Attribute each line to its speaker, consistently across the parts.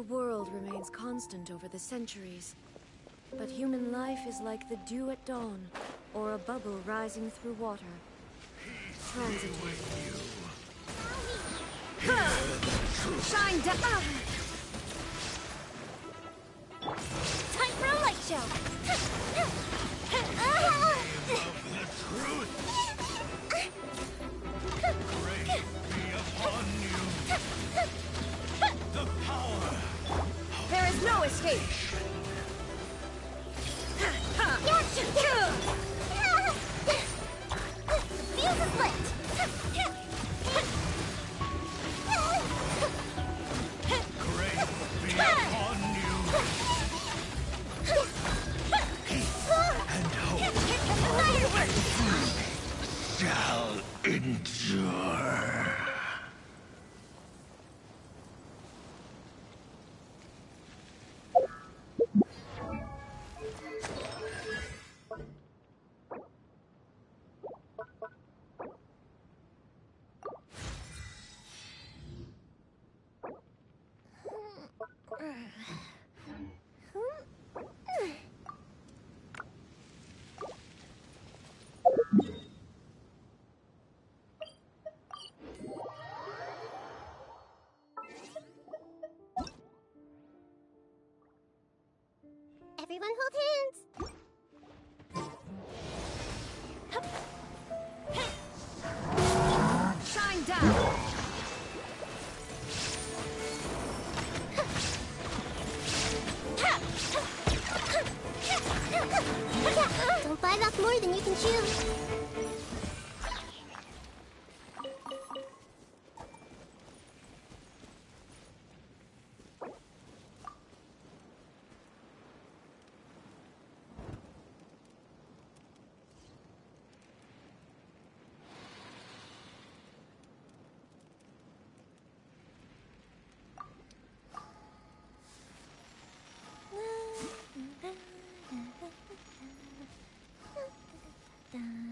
Speaker 1: The world remains constant over the centuries. But human life is like the dew at dawn, or a bubble rising through water. Transitory. Shine down!
Speaker 2: Everyone hold hands! Oh?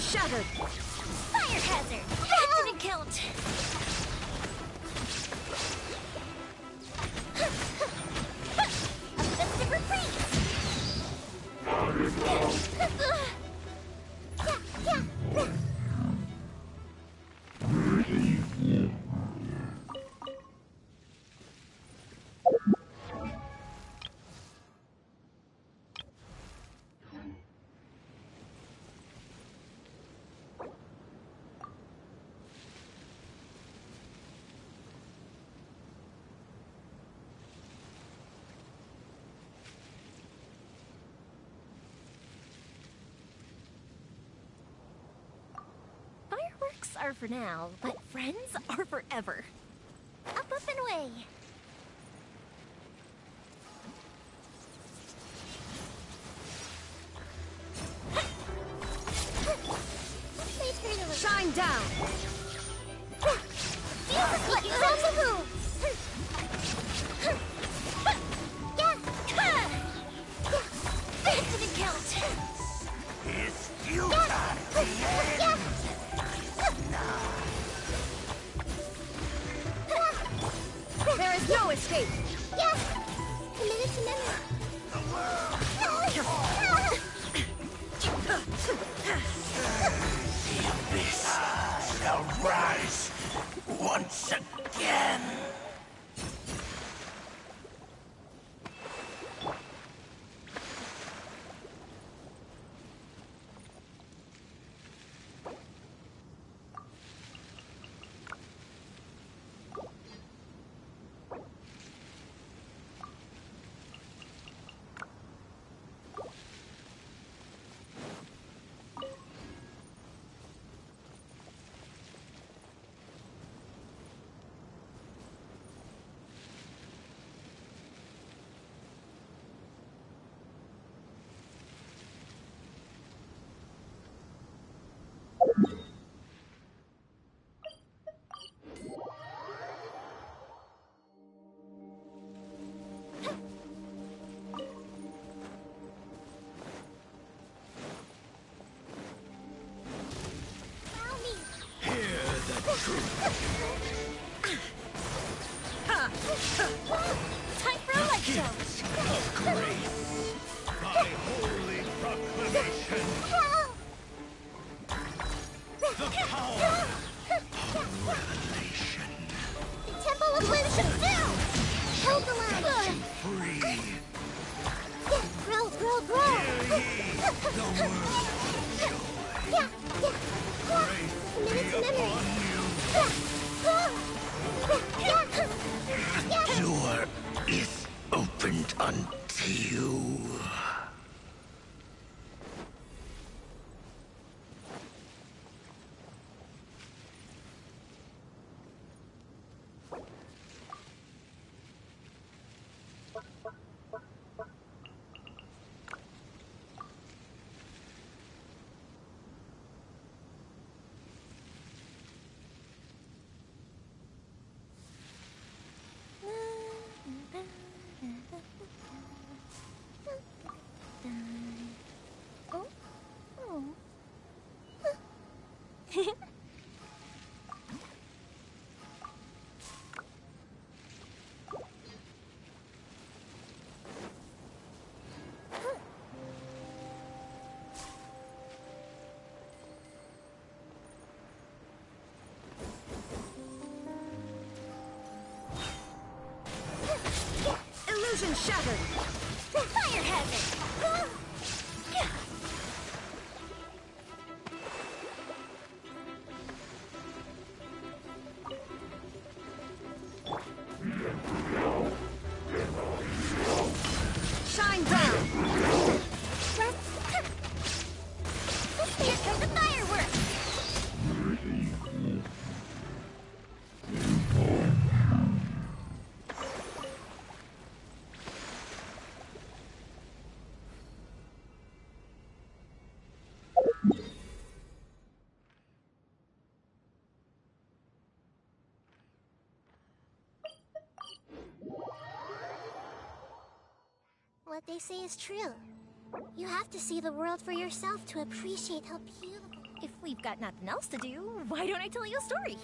Speaker 1: Shattered!
Speaker 2: Fire hazard! That didn't count! Are for now, but friends are forever. Up, up, and away. Time for a light show.
Speaker 1: of
Speaker 3: Illusion shattered!
Speaker 2: What they say is true. You have to see the world for yourself to appreciate how beautiful. If we've got nothing else to do, why don't I tell you a story?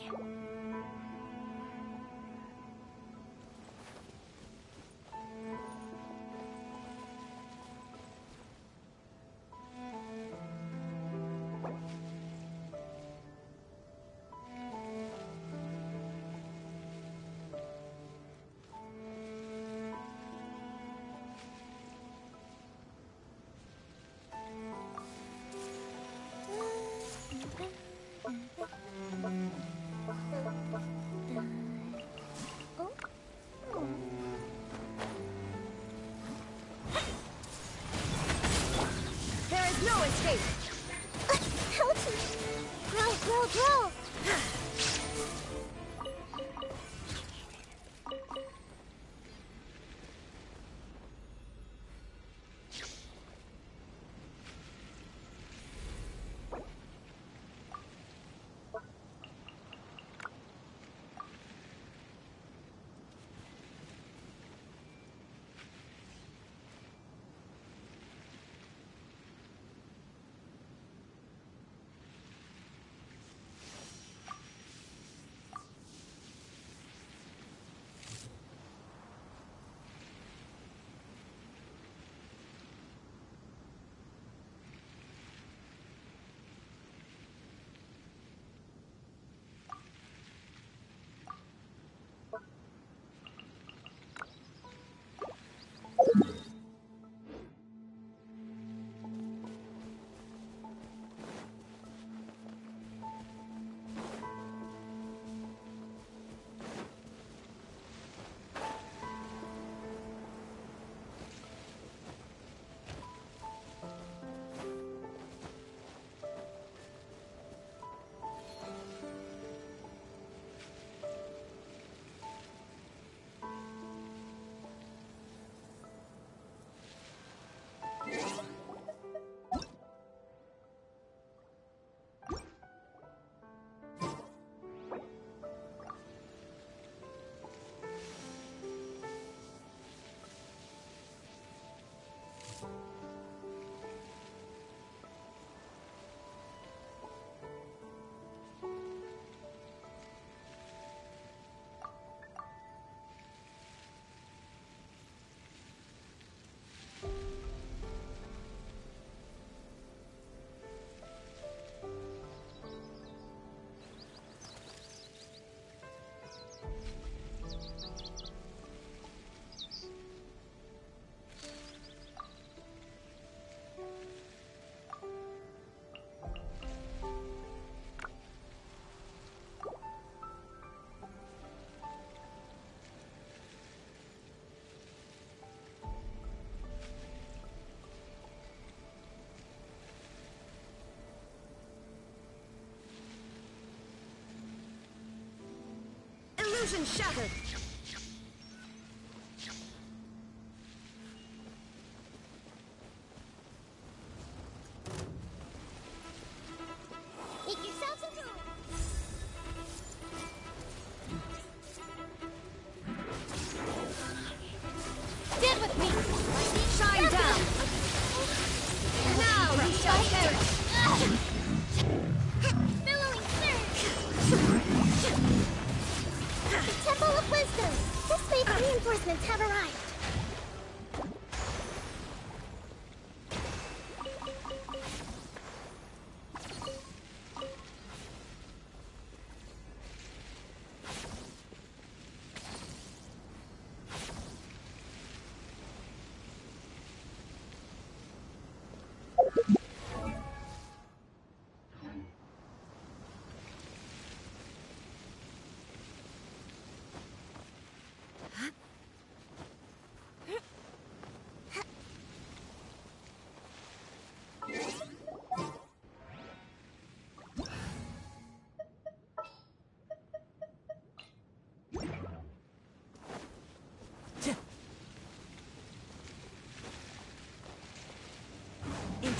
Speaker 2: Illusion shattered!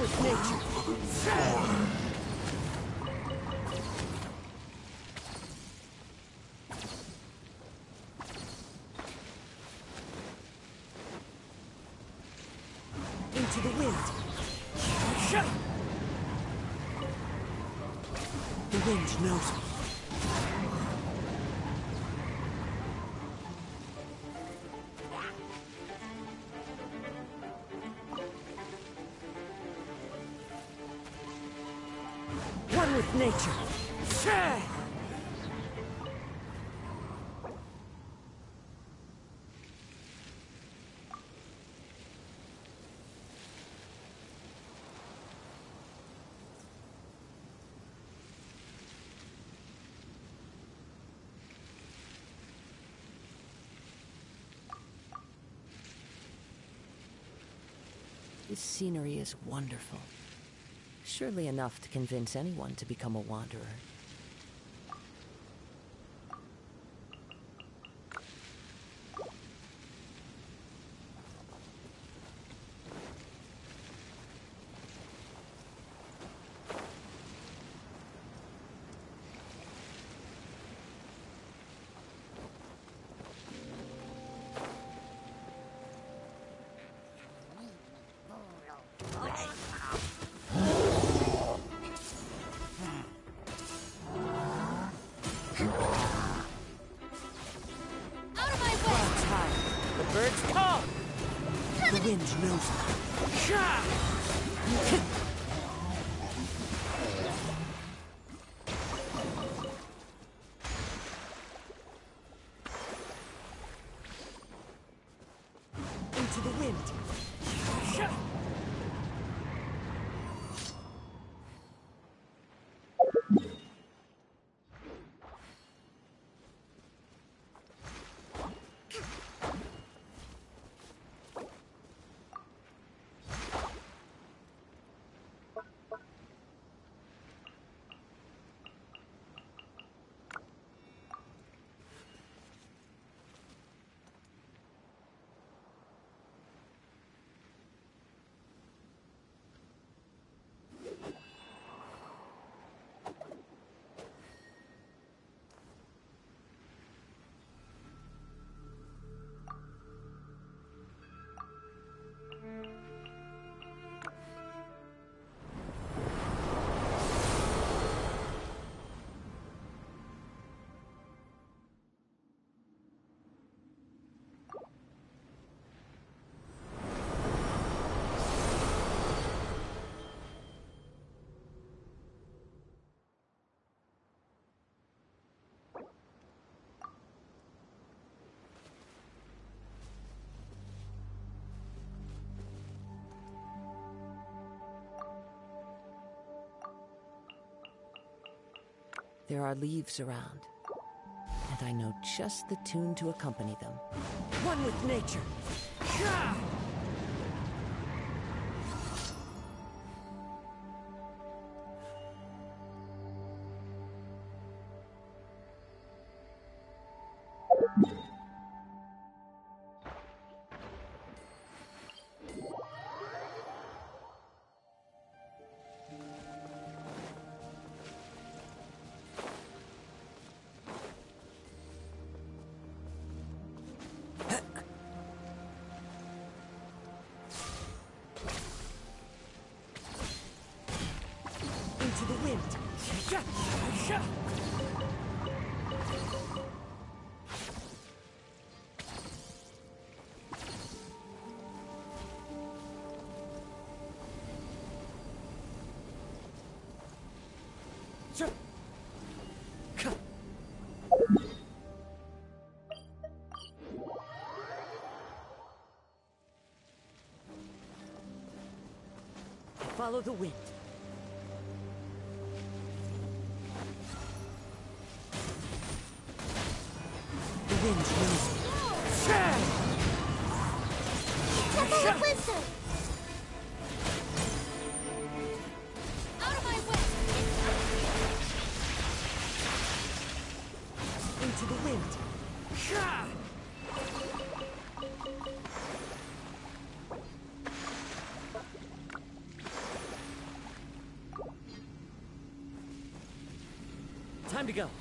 Speaker 4: with
Speaker 2: nature. Into the wind.
Speaker 5: The wind knows nature.
Speaker 6: This scenery is wonderful. Surely enough to convince anyone to become a wanderer. There are leaves around, and I know just the tune to accompany them.
Speaker 5: One with nature. Into Follow the wind. Time to go.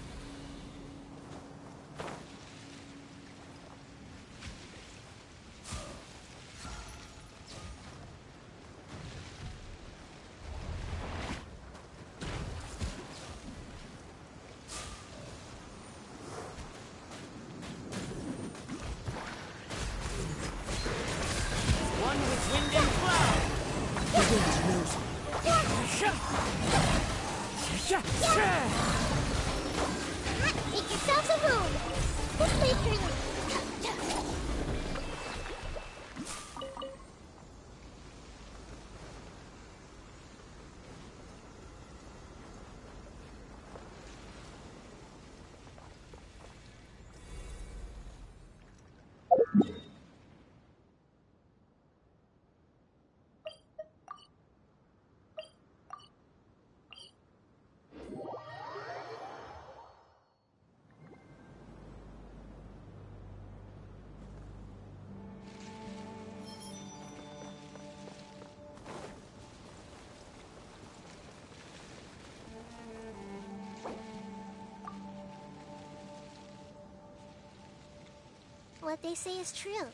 Speaker 2: What they say is true.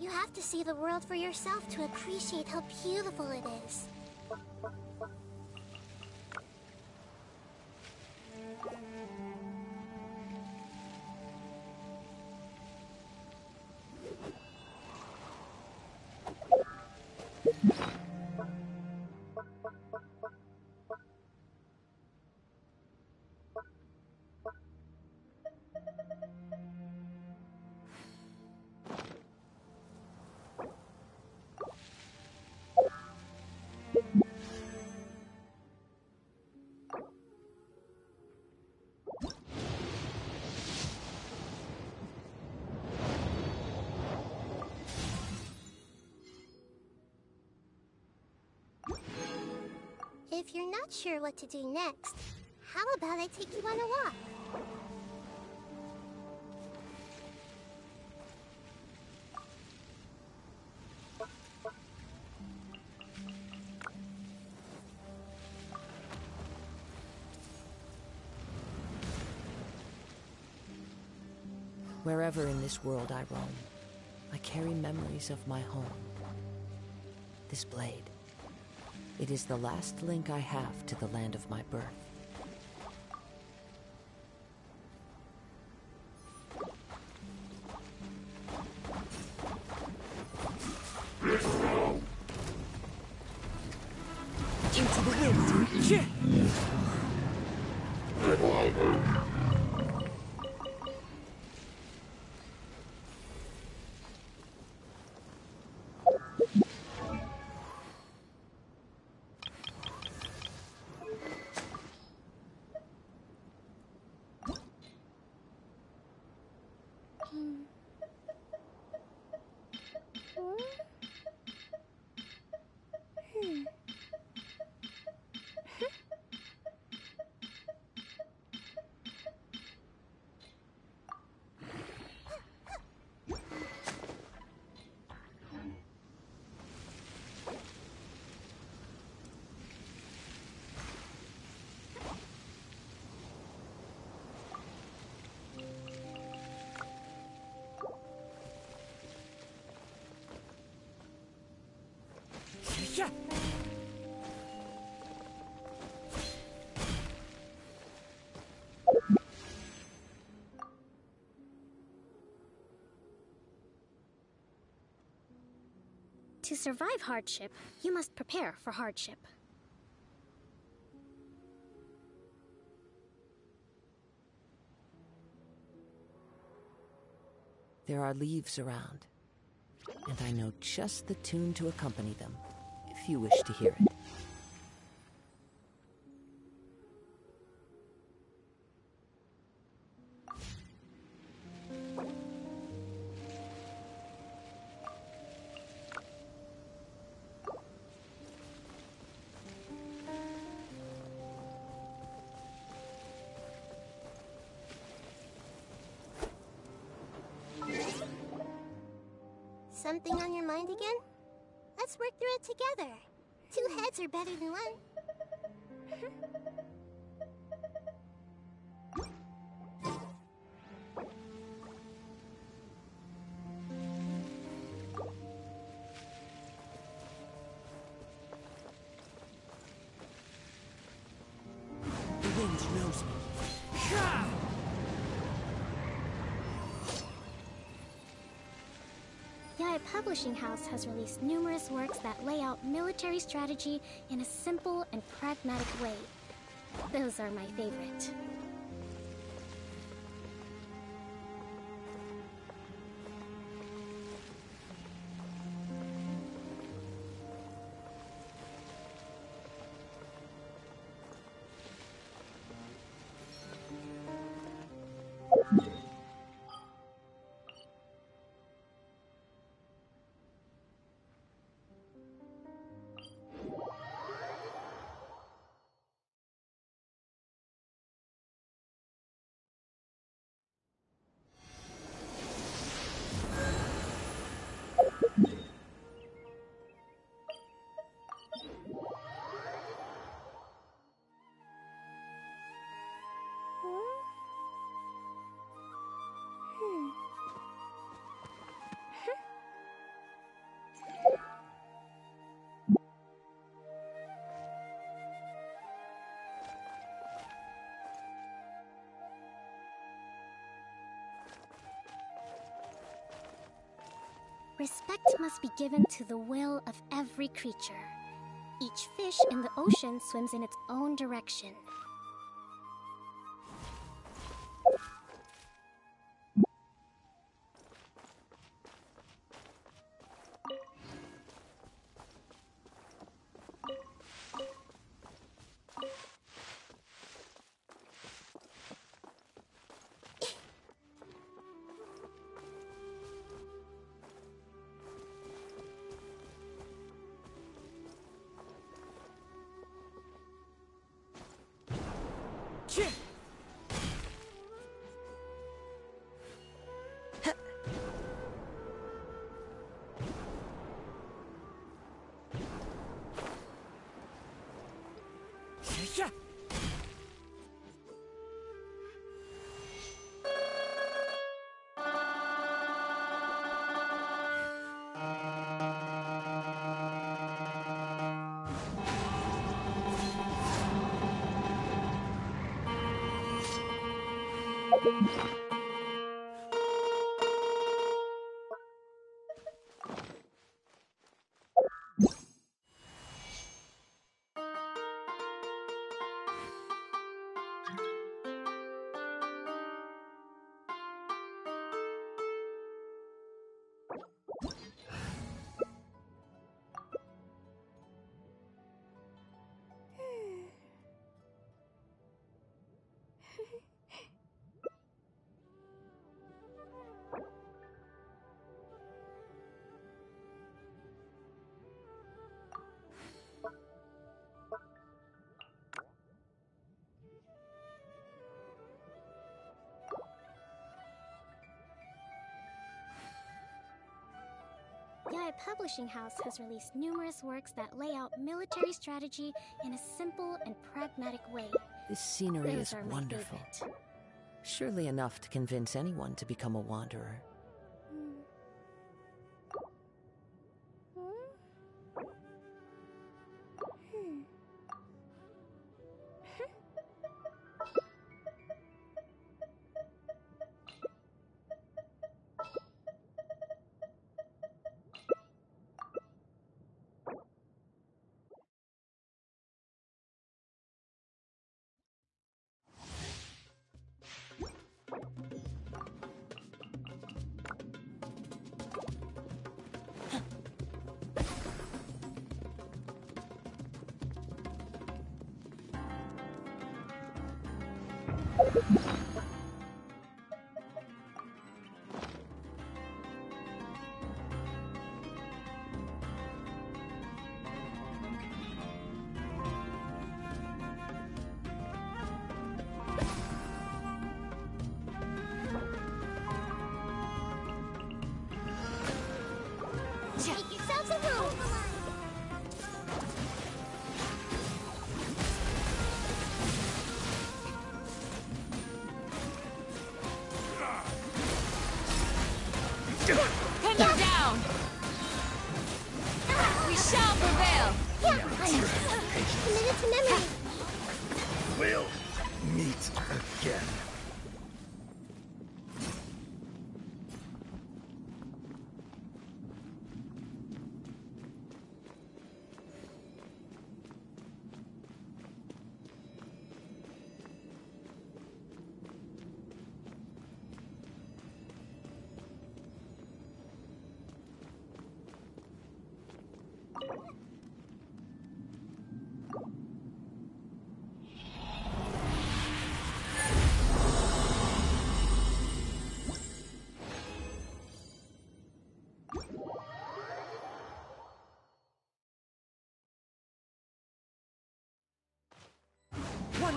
Speaker 2: You have to see the world for yourself to appreciate how beautiful it is. If you're not sure what to do next, how about I take you on a walk?
Speaker 6: Wherever in this world I roam, I carry memories of my home. This blade, it is the last link I have to the land of my birth.
Speaker 2: To survive hardship, you must prepare for hardship.
Speaker 6: There are leaves around, and I know just the tune to accompany them, if you wish to hear it.
Speaker 2: Something on your mind again? Let's work through it together. Two heads are better than one.
Speaker 7: Publishing House has released numerous works that lay out military strategy in a simple and pragmatic way. Those are my favorite. Respect must be given to the will of every creature. Each fish in the ocean swims in its own direction.
Speaker 6: Yae Publishing House has released numerous works that lay out military strategy in a simple and pragmatic way.
Speaker 2: This scenery
Speaker 7: Those
Speaker 2: is wonderful. Surely enough to convince anyone to become a wanderer.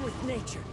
Speaker 1: With nature.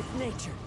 Speaker 1: With nature.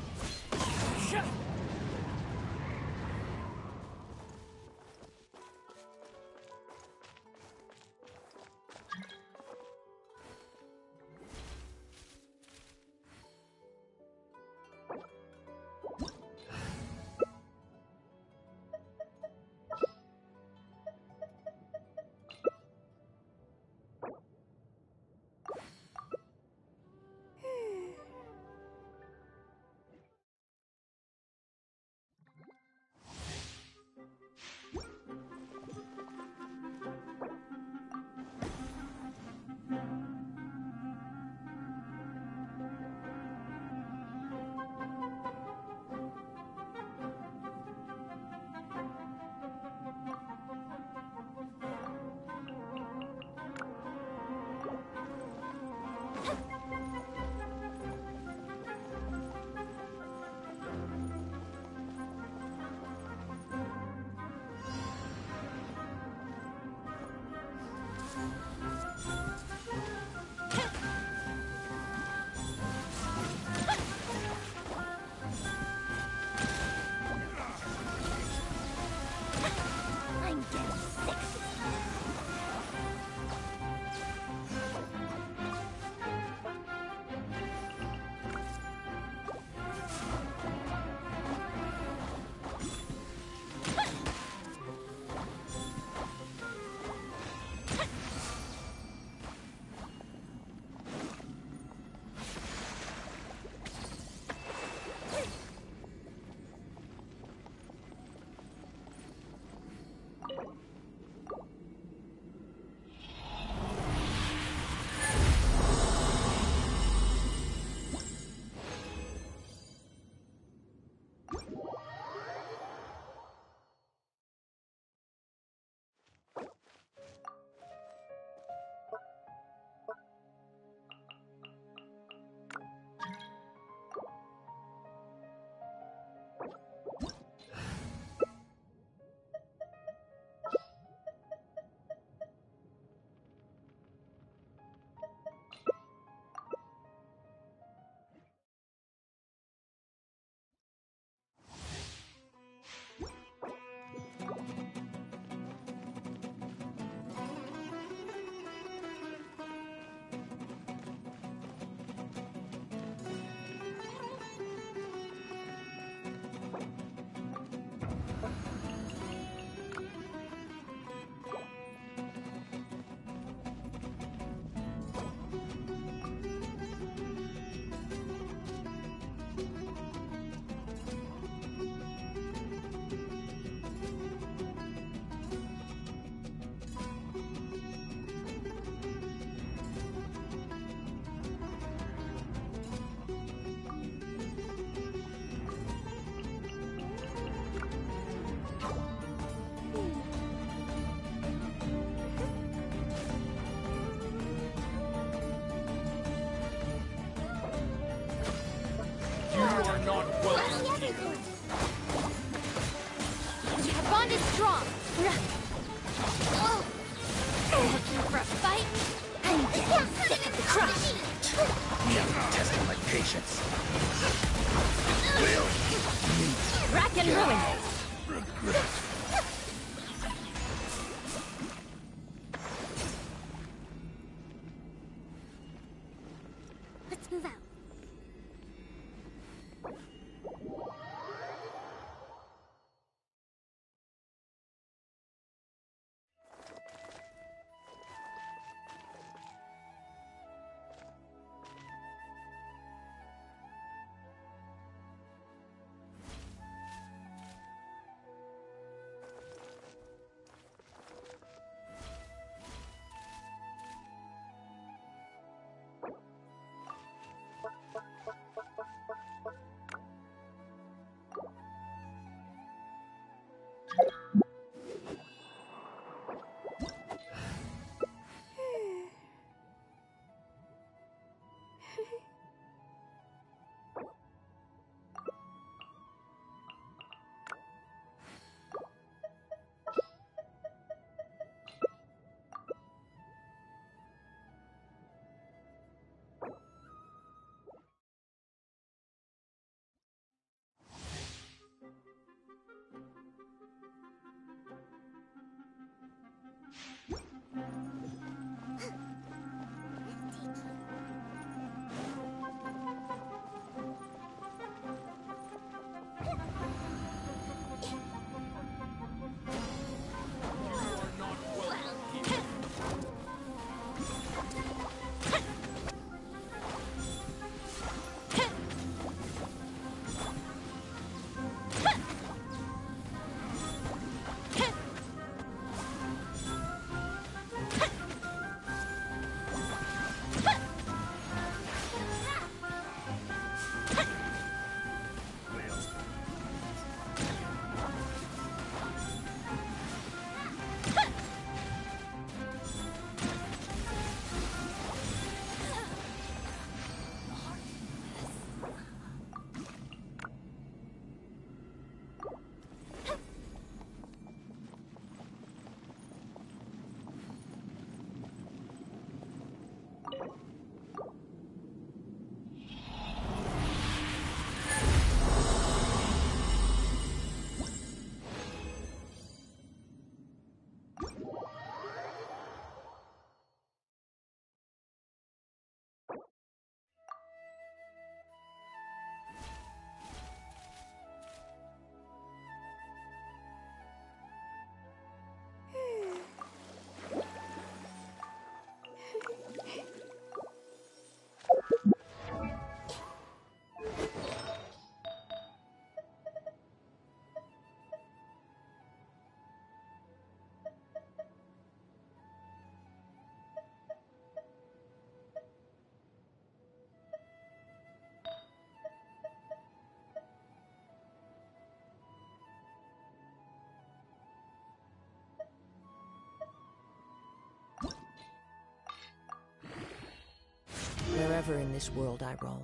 Speaker 6: Wherever in this world I roam,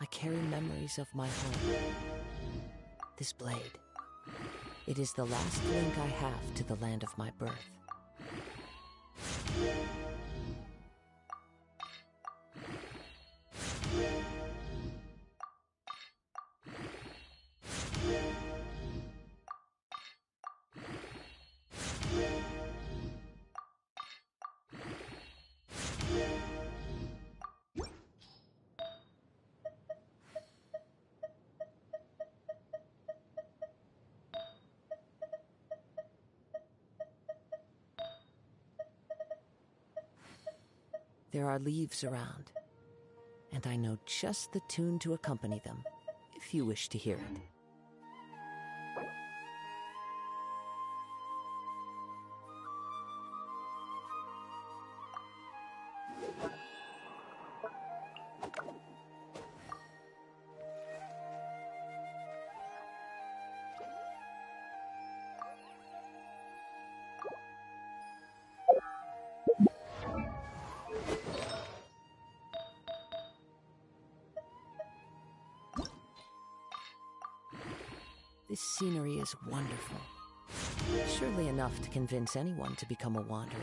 Speaker 6: I carry memories of my home. This blade, it is the last link I have to the land of my birth. Are leaves around, and I know just the tune to accompany them, if you wish to hear it. This scenery is wonderful. Surely enough to convince anyone to become a wanderer.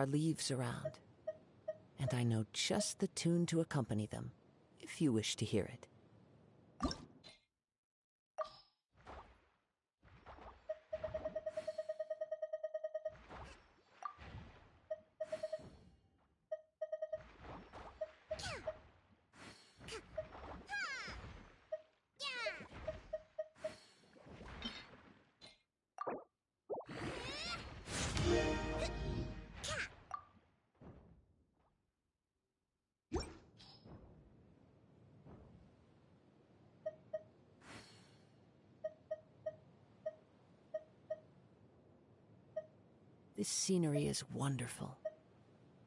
Speaker 6: Are leaves around, and I know just the tune to accompany them, if you wish to hear it. Scenery is wonderful.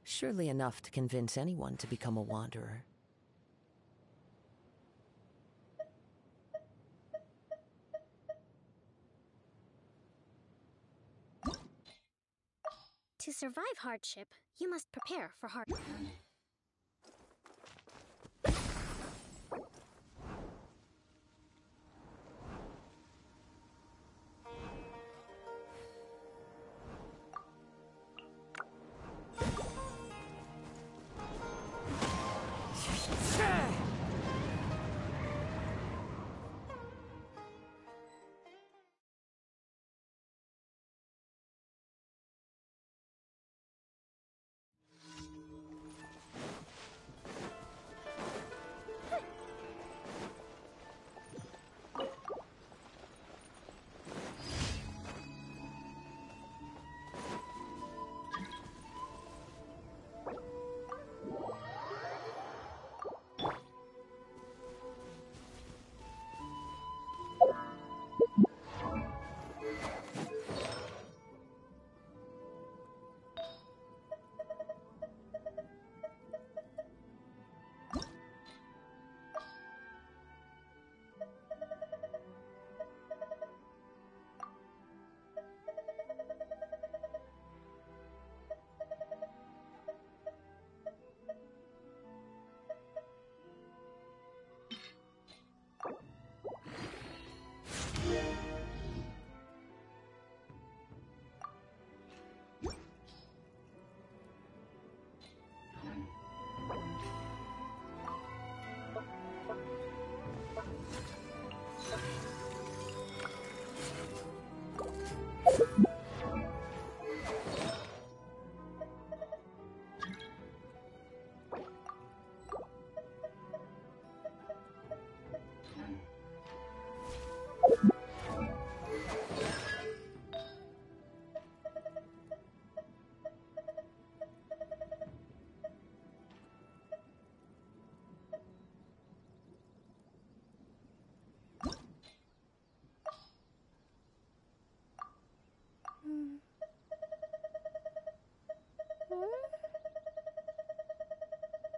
Speaker 6: Surely enough to convince anyone to become a wanderer.
Speaker 8: To survive hardship, you must prepare for hard.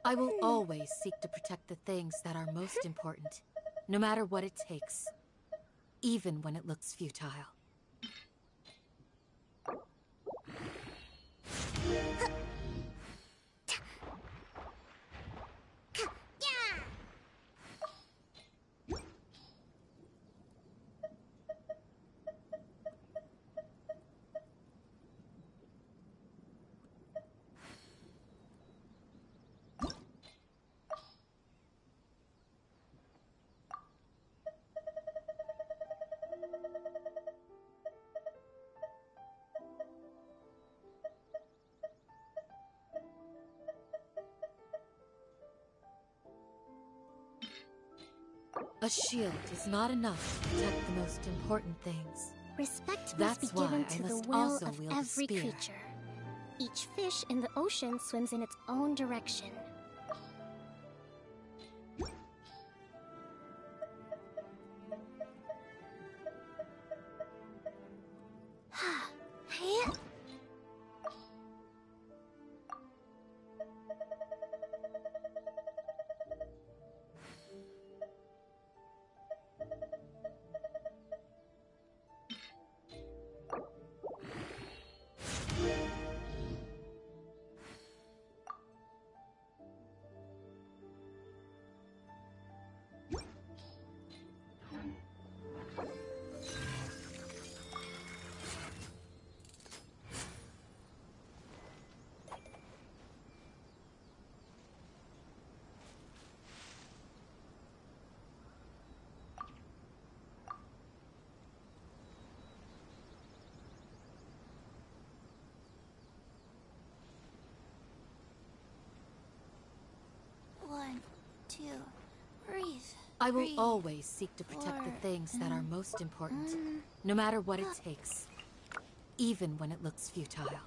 Speaker 9: I will always seek to protect the things that are most important, no matter what it takes, even when it looks futile. Shield is not enough to protect the most important things.
Speaker 7: Respect
Speaker 9: That's
Speaker 7: must be given to the will of every creature. Each fish in the ocean swims in its own direction.
Speaker 9: I will always seek to protect the things that are most important,
Speaker 10: mm,
Speaker 9: no matter what it takes, even when it looks futile.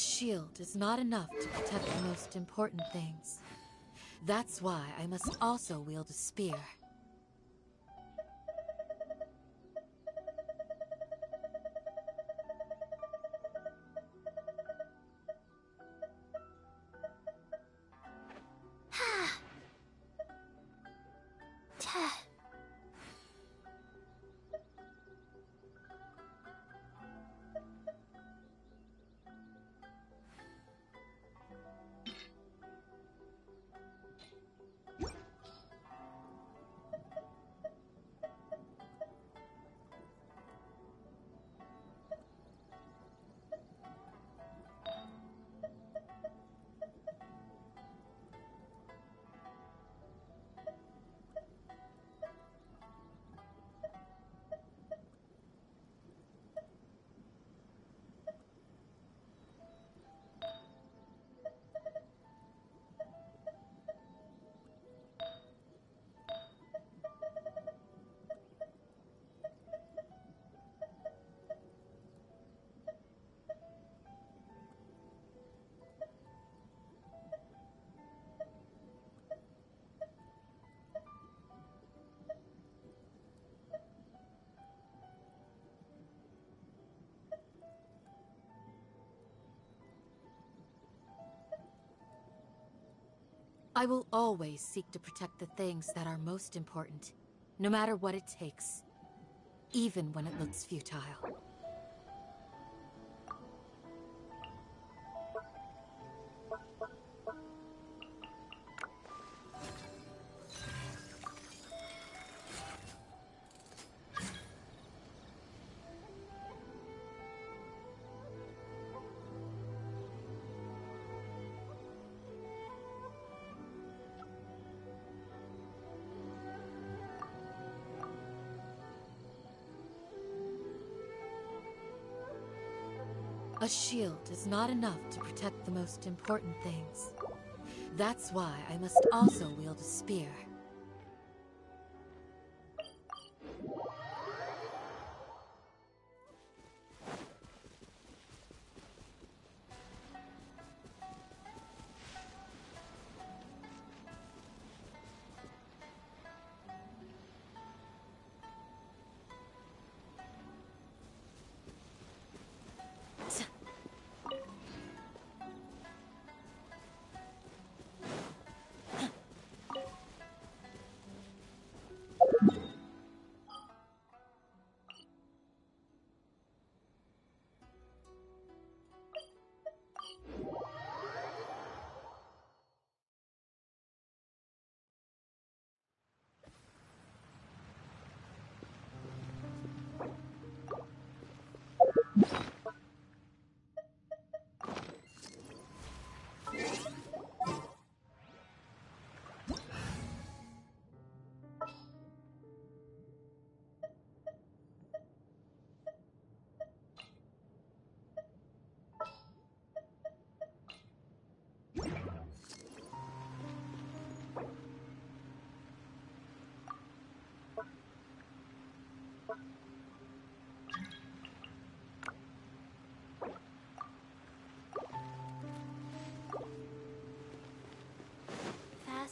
Speaker 9: Shield is not enough to protect the most important things. That's why I must also wield a spear. I will always seek to protect the things that are most important, no matter what it takes, even when it looks futile. Shield is not enough to protect the most important things. That's why I must also wield a spear.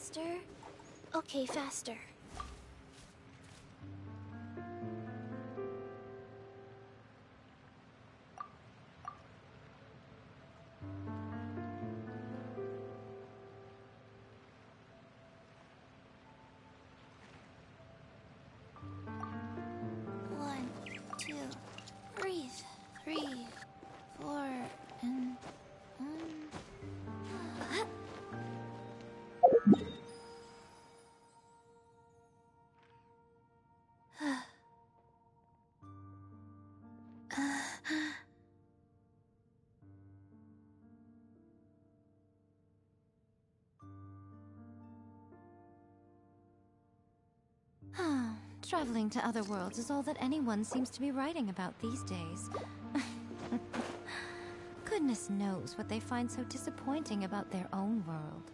Speaker 11: Faster? Okay, faster.
Speaker 10: Traveling to other worlds is all that anyone seems to be writing about these days. Goodness knows what they find so disappointing about their own world.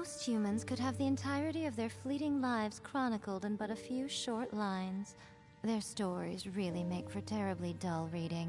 Speaker 10: Most humans could have the entirety of their fleeting lives chronicled in but a few short lines. Their stories really make for terribly dull reading.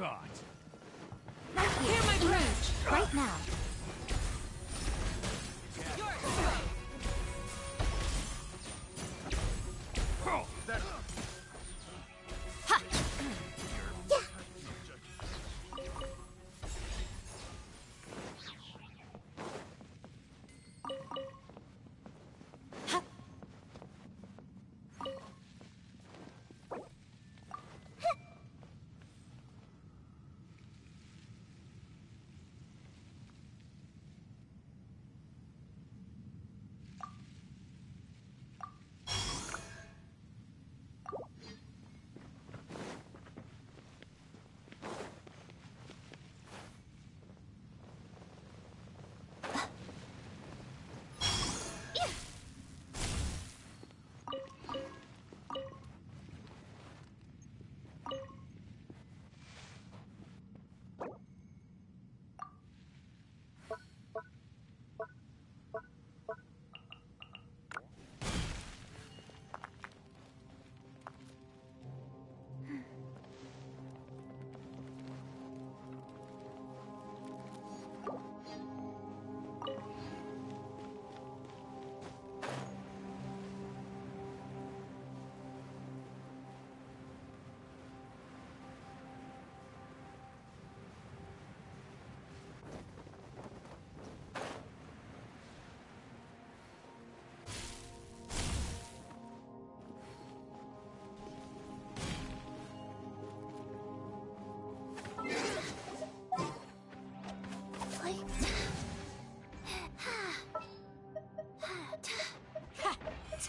Speaker 1: Got?
Speaker 12: Hear my bridge!
Speaker 10: Right now.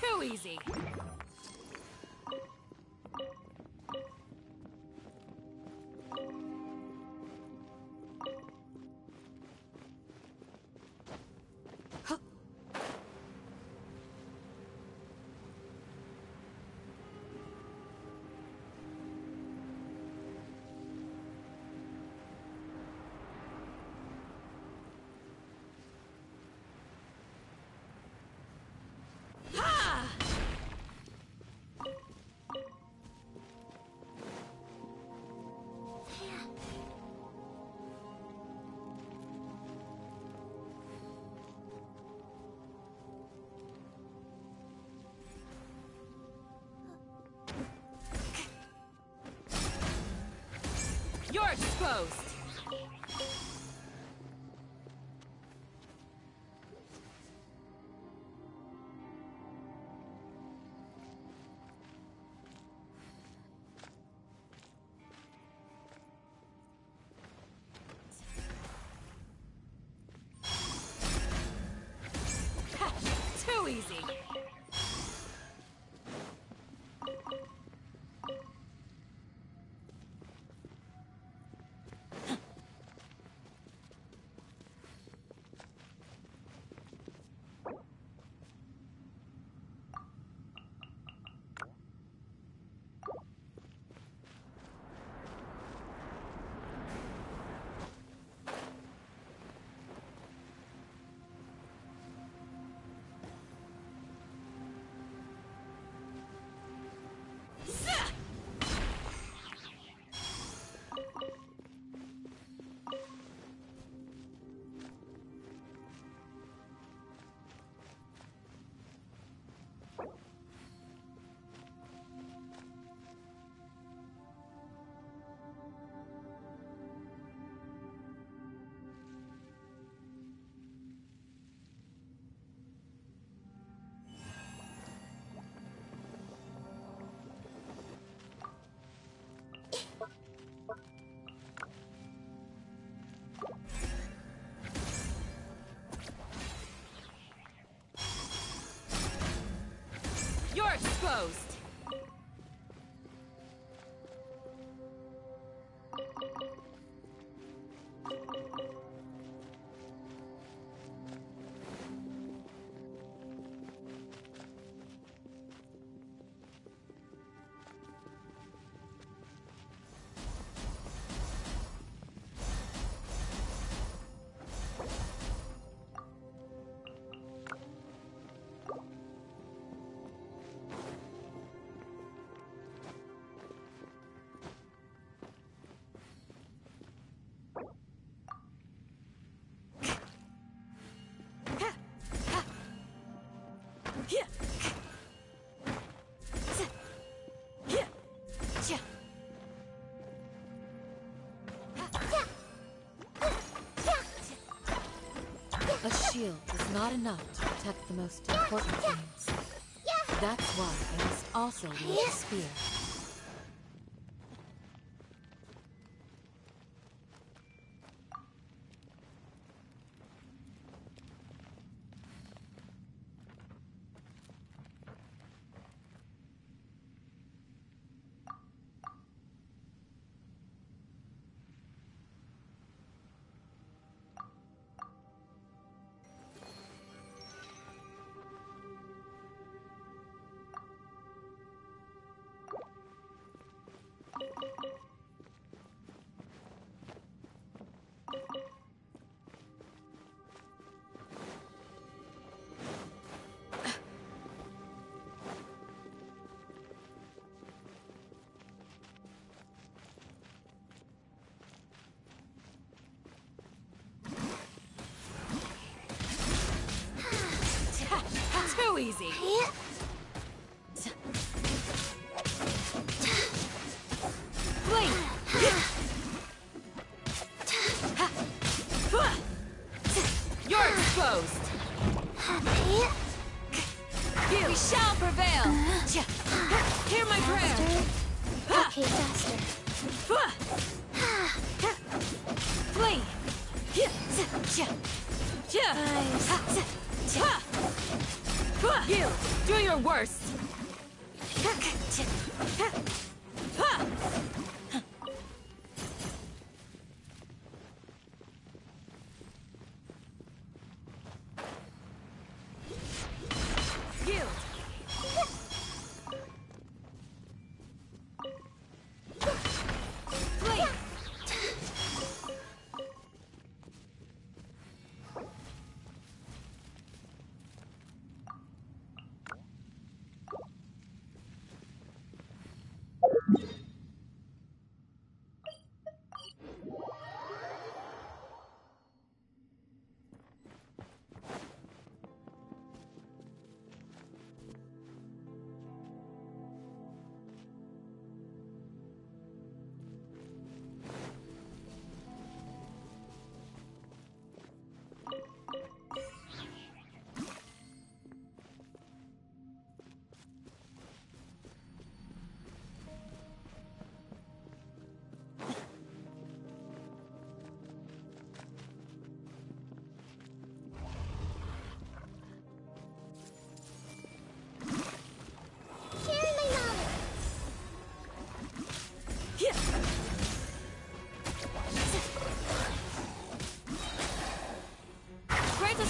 Speaker 12: Too easy! You're You're A shield is not enough to protect the most important things. That's why I must also wield a spear. easy. Yeah.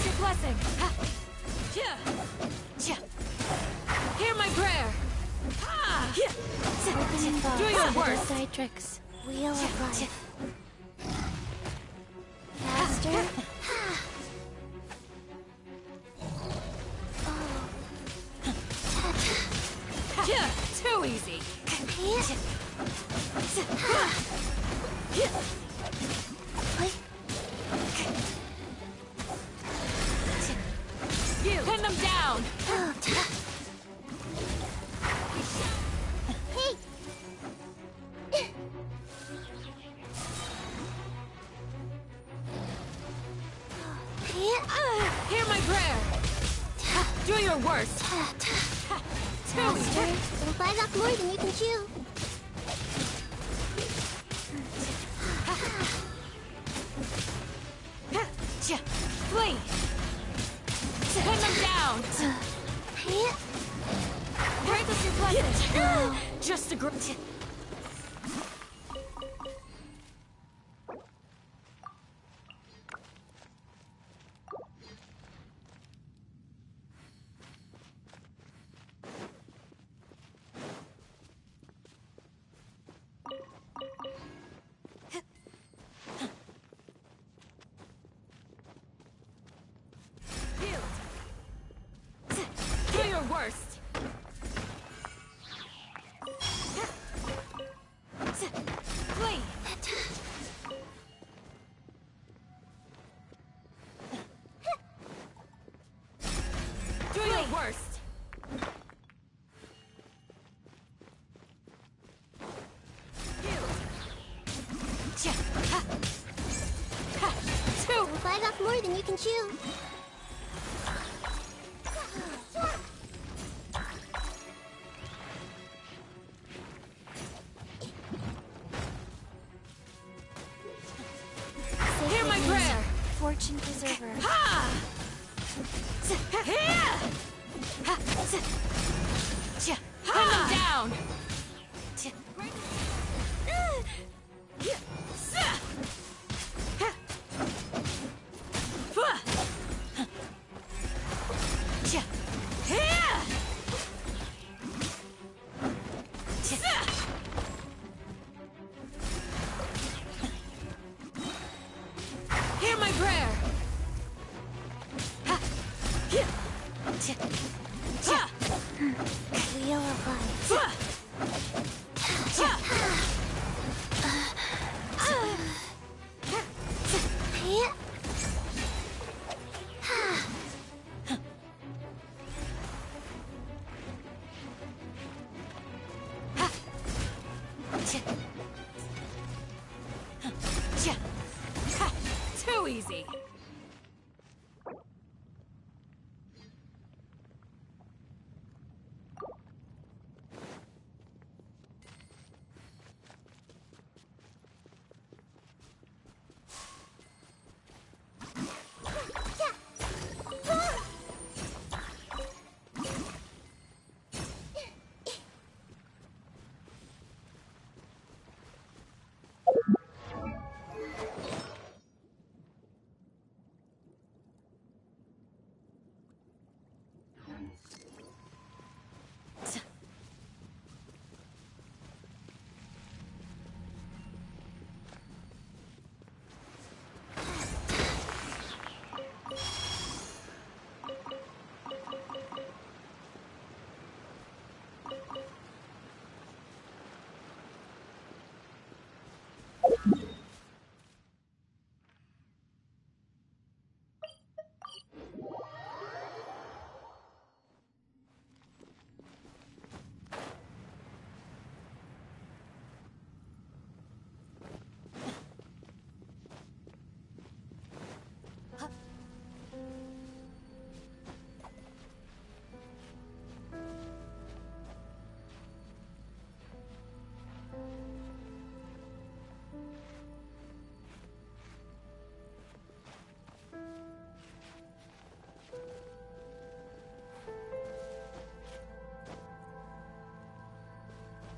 Speaker 12: Mystic blessing. Hear my prayer. Doing your worst. Side tricks.
Speaker 8: Wheel of
Speaker 12: right. worse.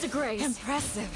Speaker 12: A grace! Impressive!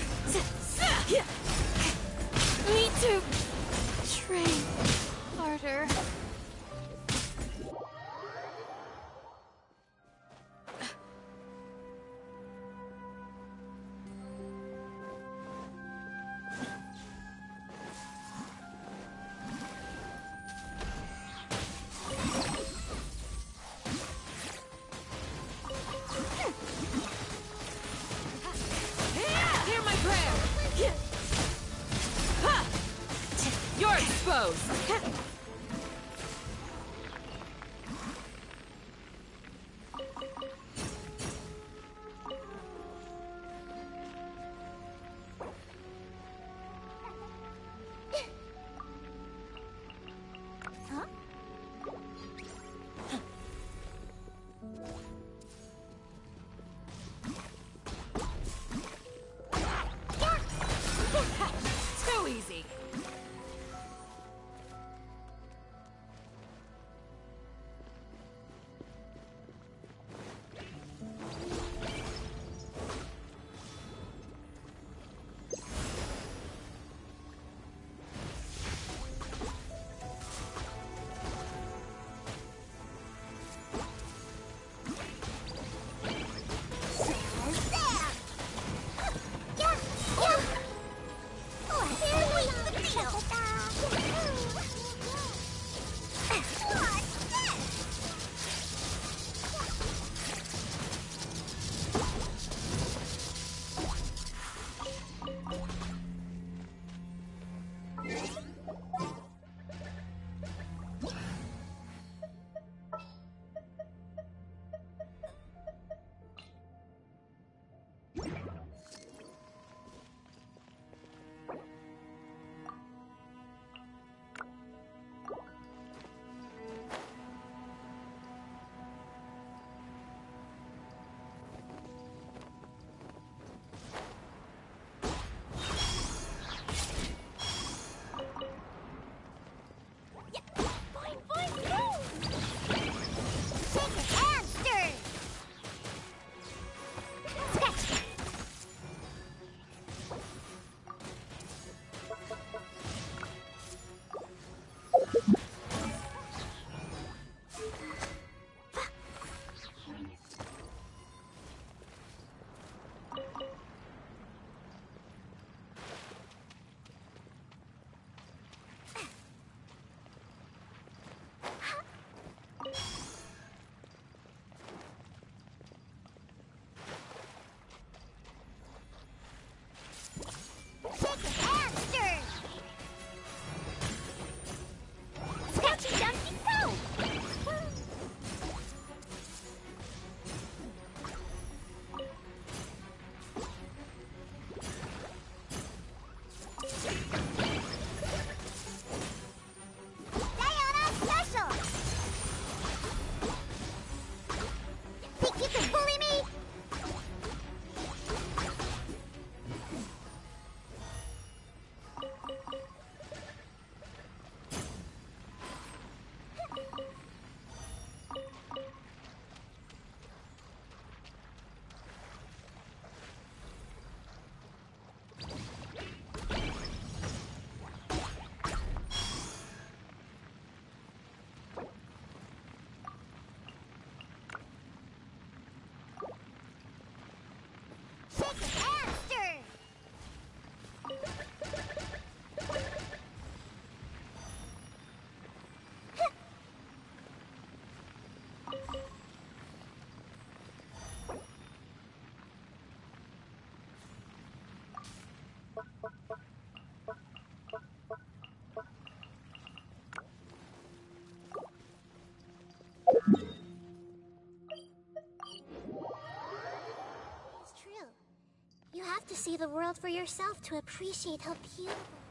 Speaker 2: Have to see the world for yourself to appreciate how beautiful.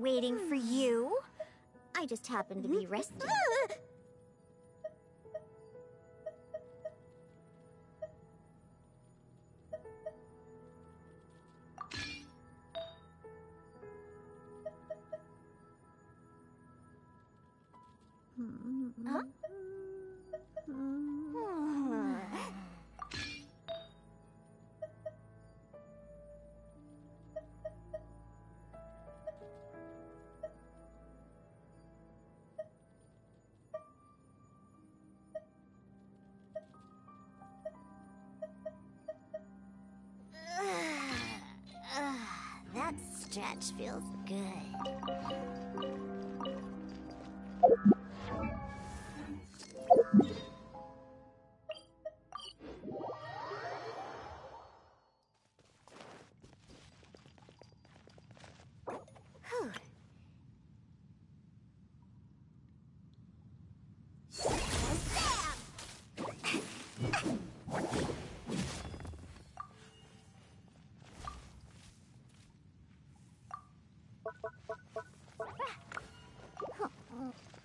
Speaker 8: Waiting for you. I just happened to be hmm. resting. Stretch feels good. Think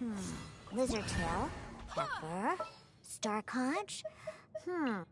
Speaker 8: Hmm. Lizard tail. Pepper. Star conch. Hmm.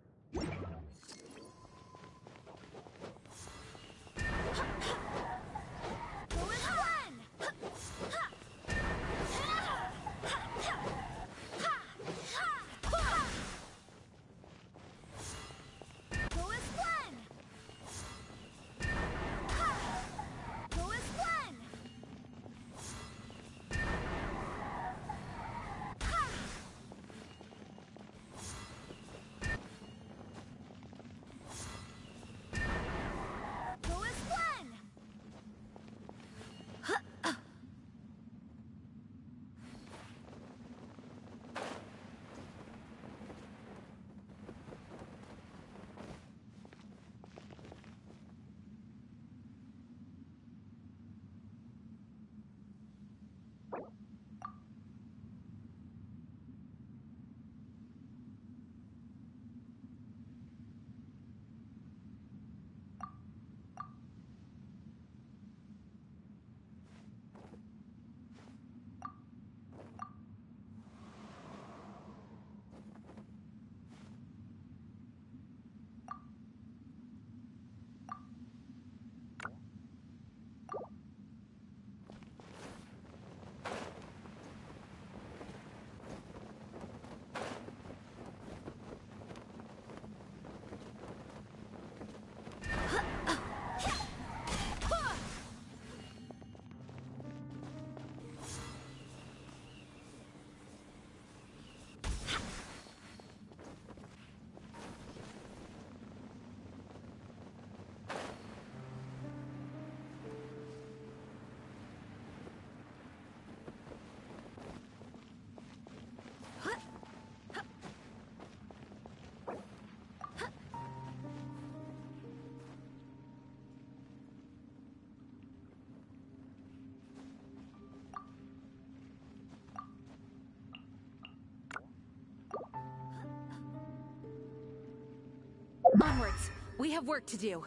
Speaker 12: Onwards! We have work to do.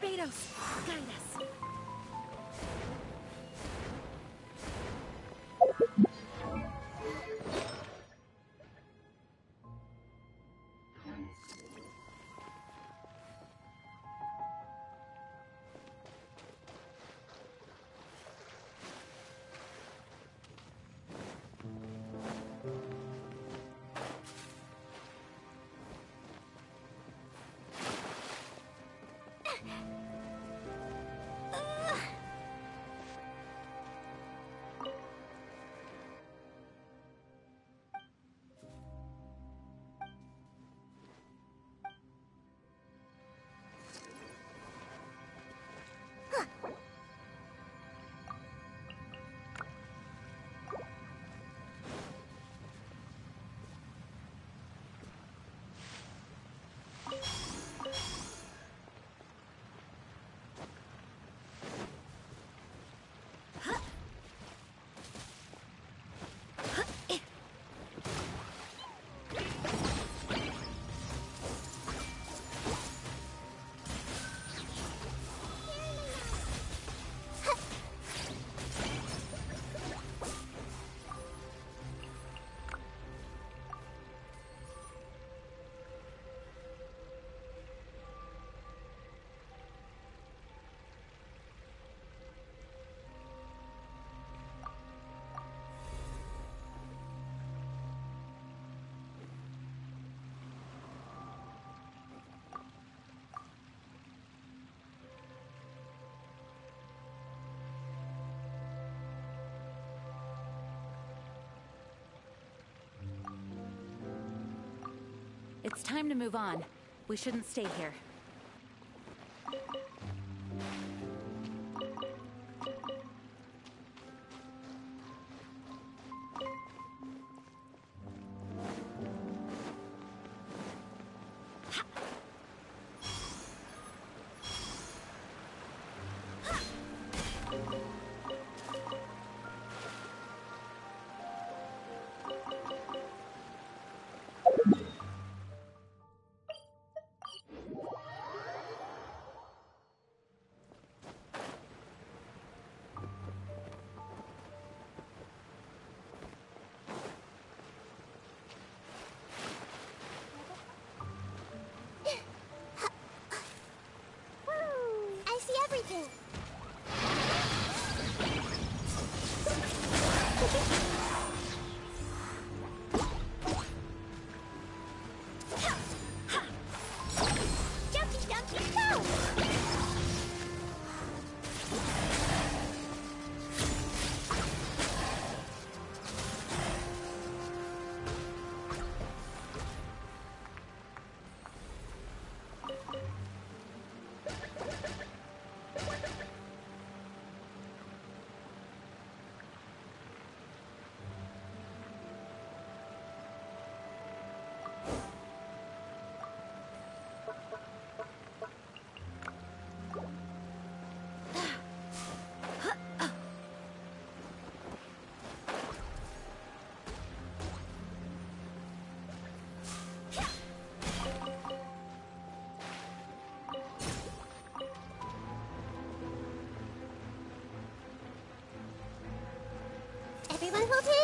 Speaker 3: Barbatos, guide.
Speaker 13: It's time to move on. We shouldn't stay here.
Speaker 8: Everyone hold hands.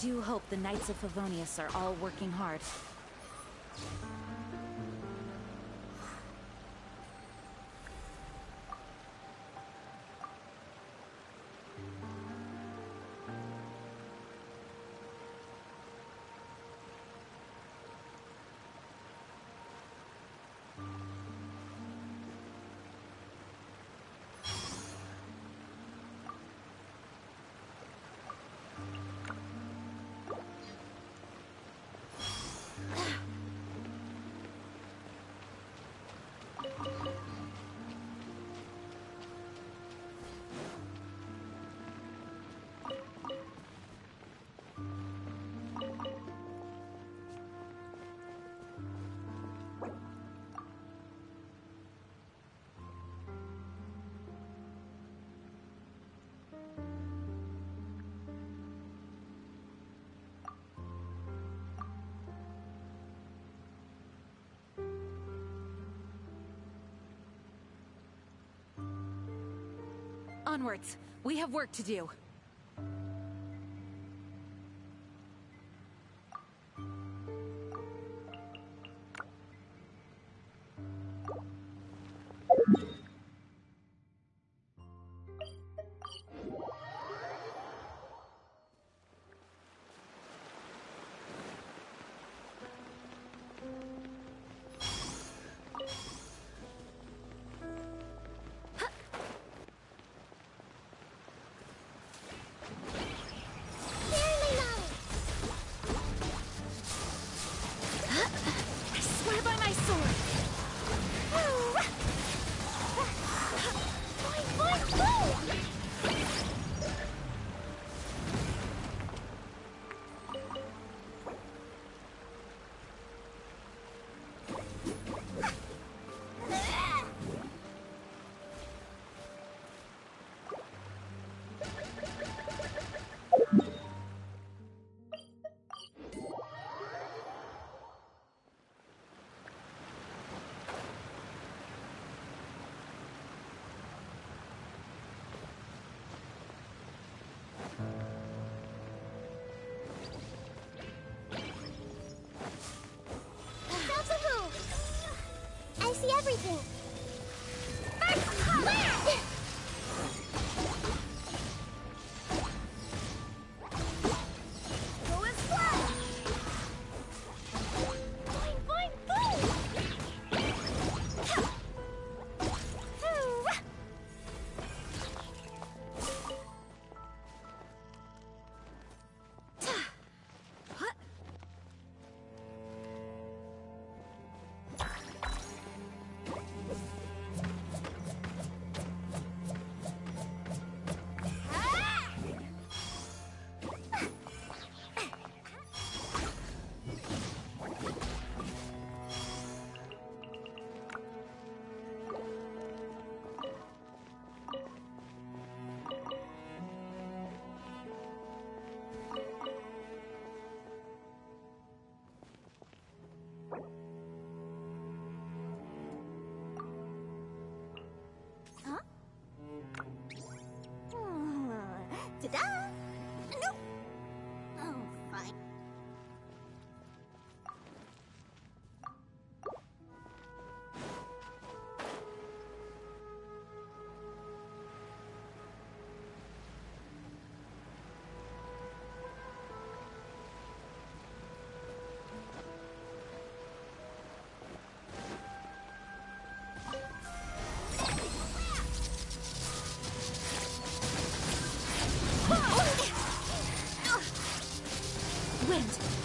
Speaker 8: do hope the Knights of Favonius are all working hard. Onwards. We have work to do.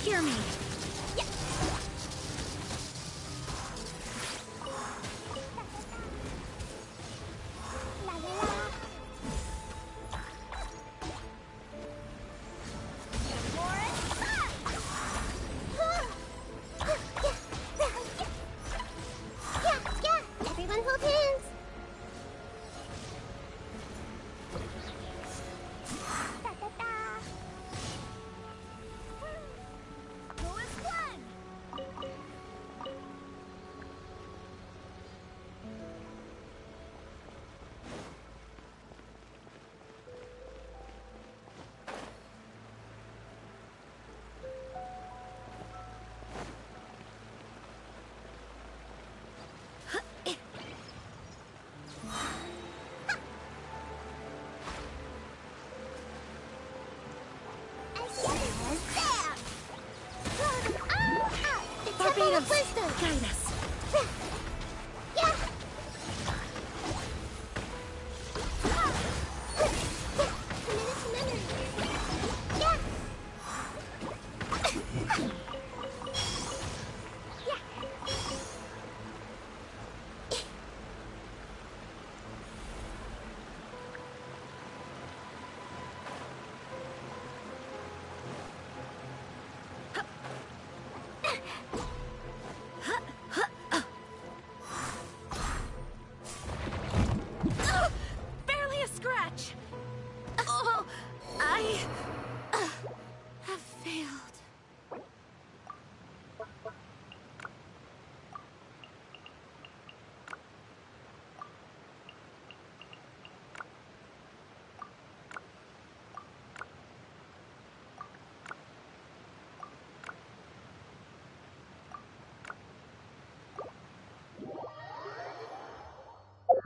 Speaker 8: hear me.
Speaker 13: みだ。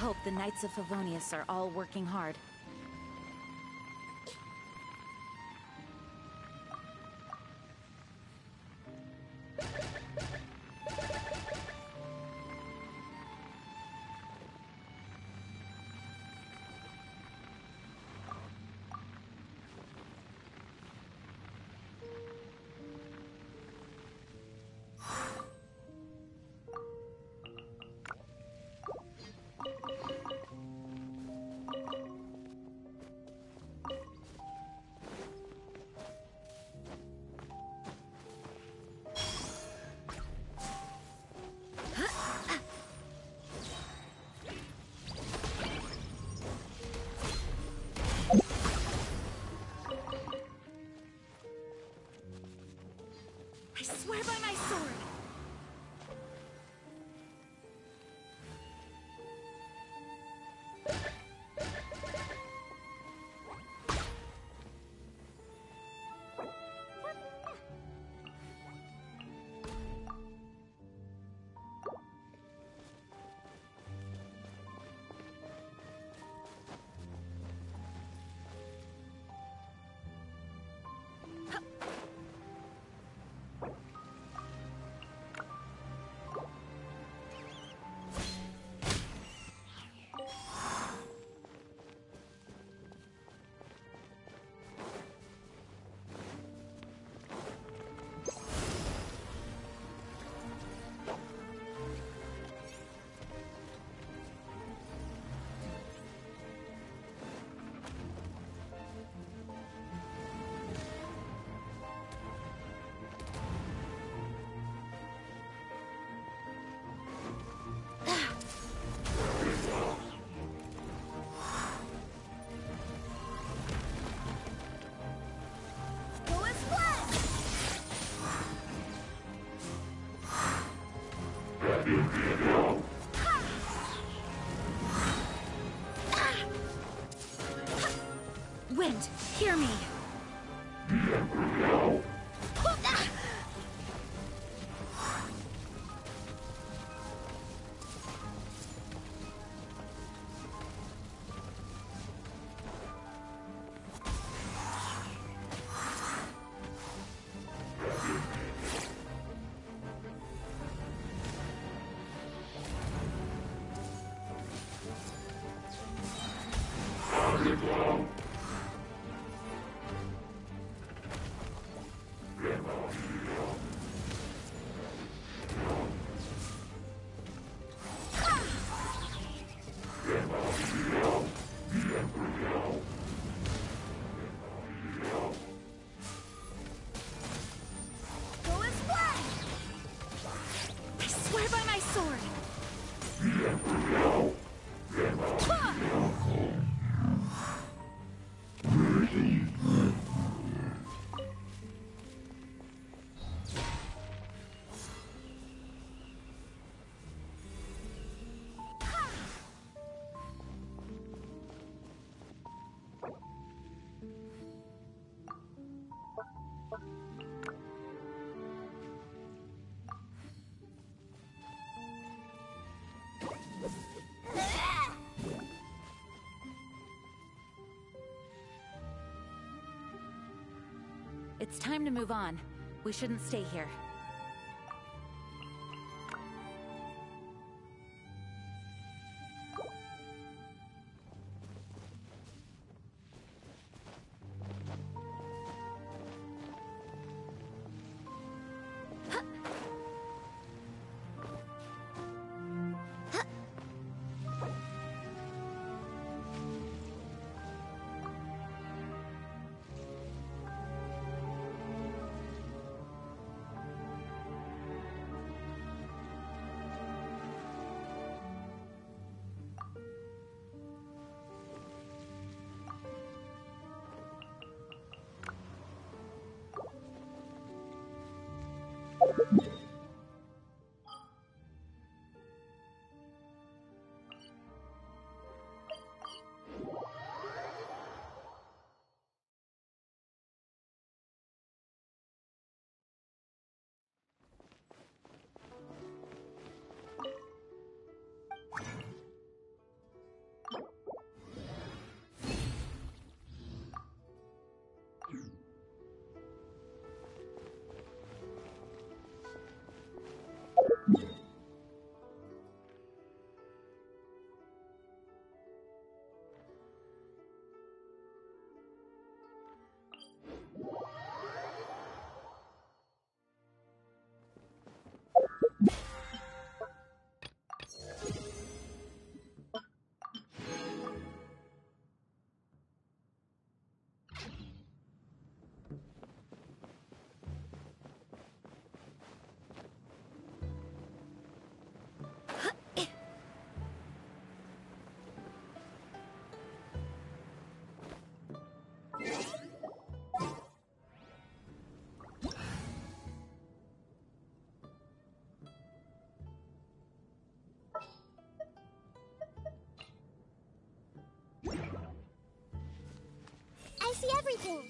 Speaker 13: hope the Knights of Favonius are all working hard. up! It's time to move on. We shouldn't stay here.
Speaker 2: Everything.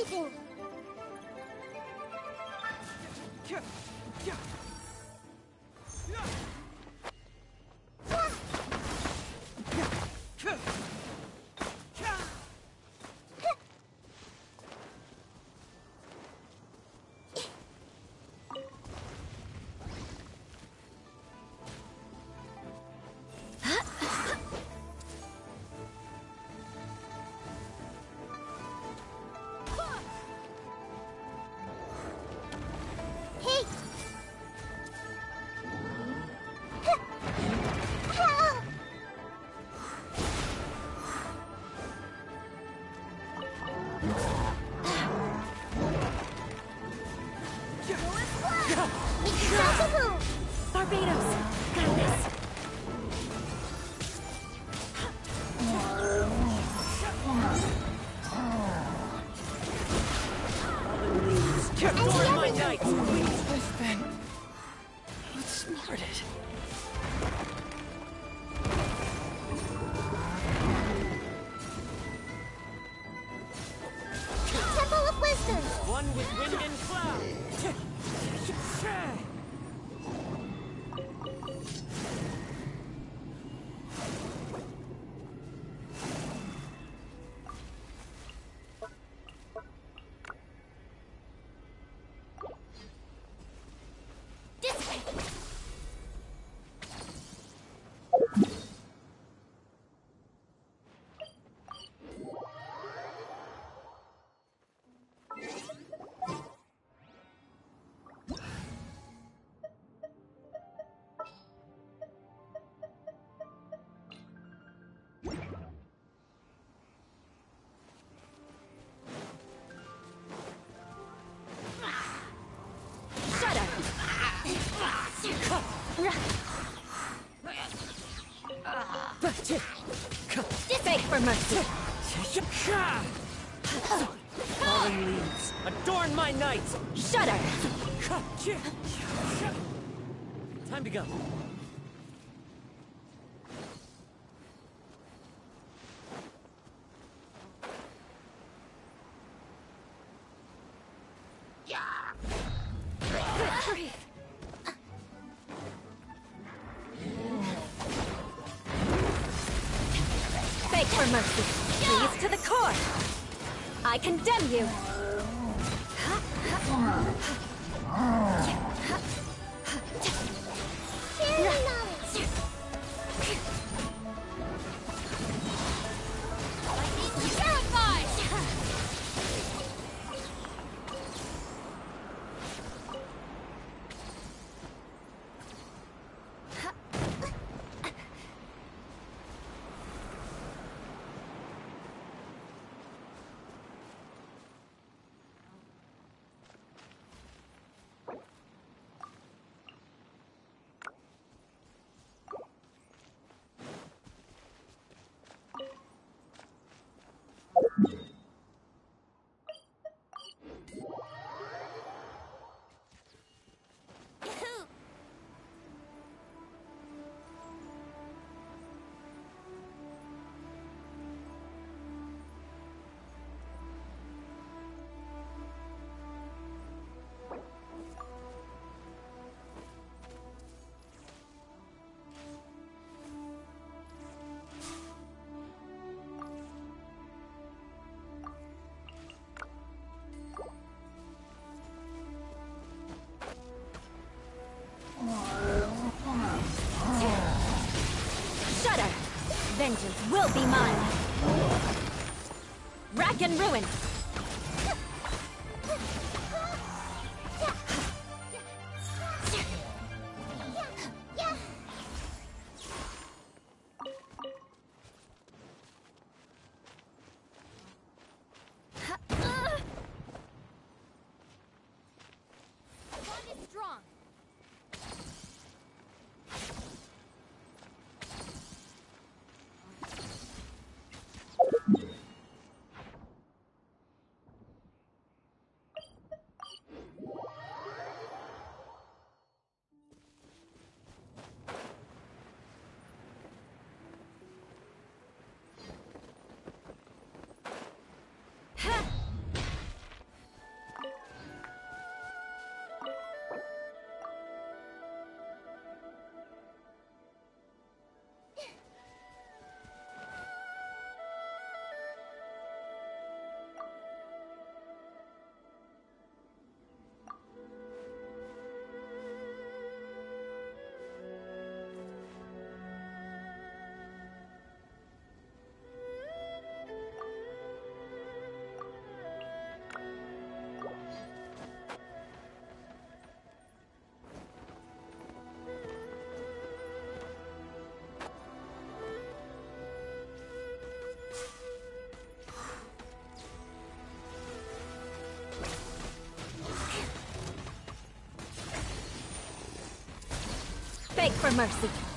Speaker 5: everything.
Speaker 3: Shudder!
Speaker 14: Time to go.
Speaker 3: Beg for mercy! Please to the core! I condemn you!
Speaker 5: 了。Vengeance will
Speaker 3: be mine! Rack and ruin! For mercy.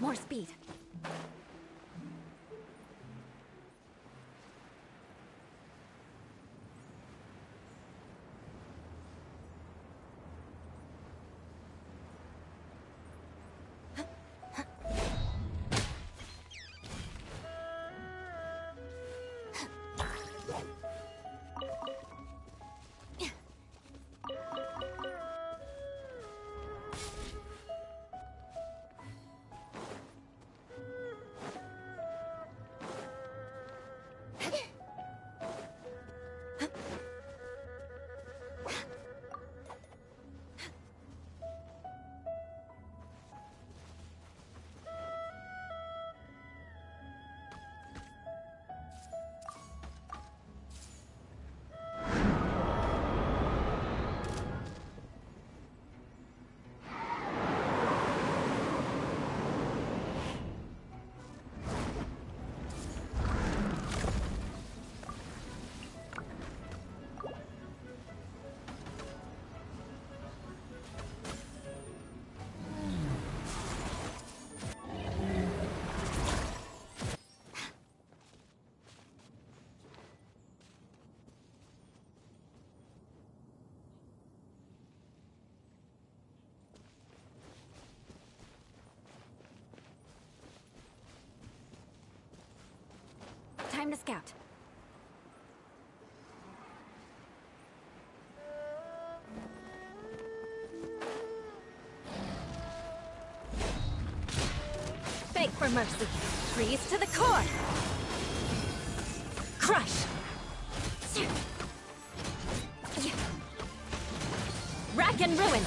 Speaker 3: More speed. Time to scout. Beg for mercy. Freeze to the core. Crush. Rack and ruin.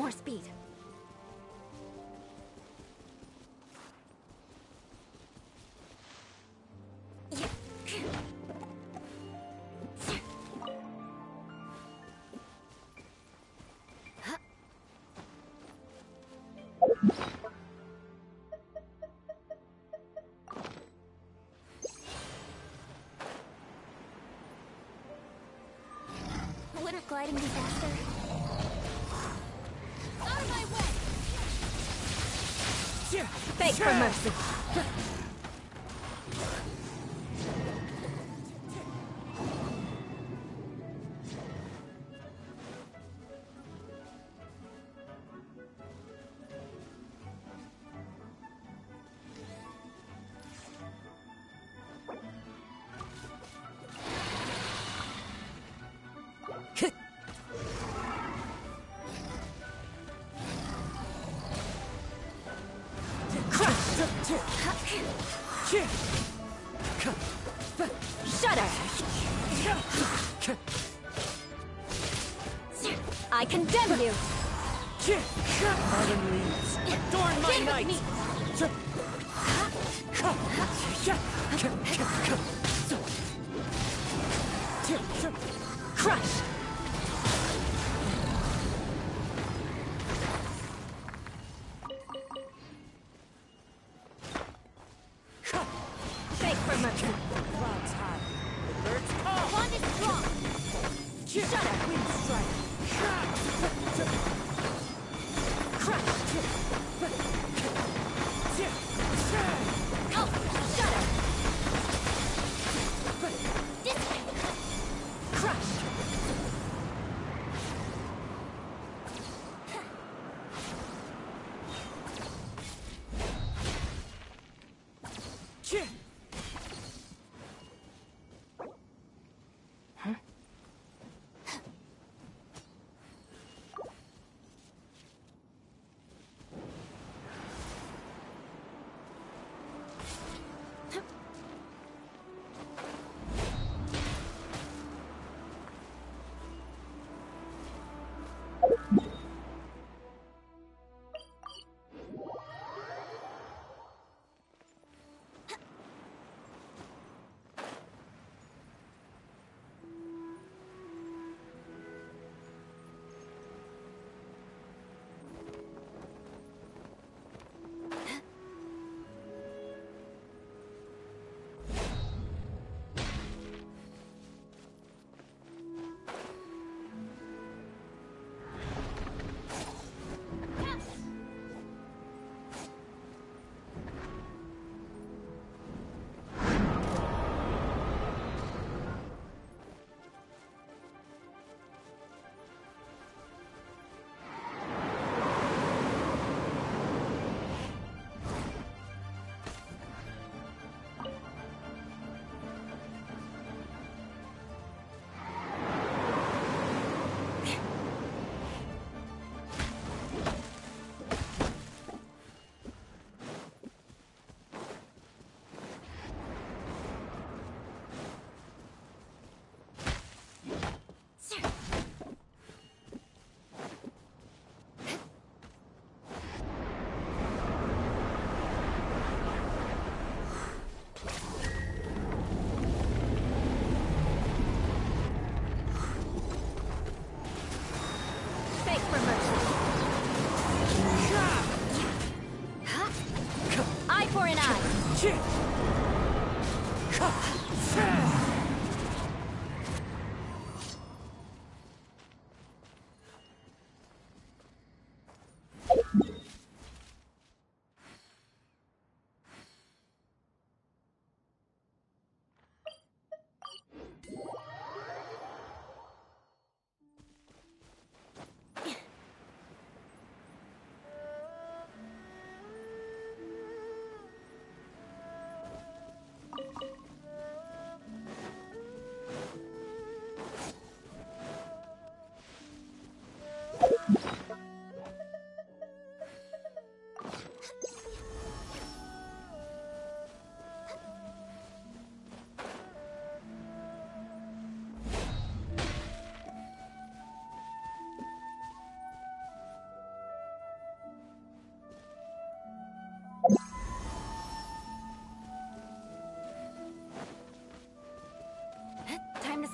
Speaker 3: More speed.
Speaker 8: Wouldn't gliding be faster?
Speaker 5: Beg for mercy.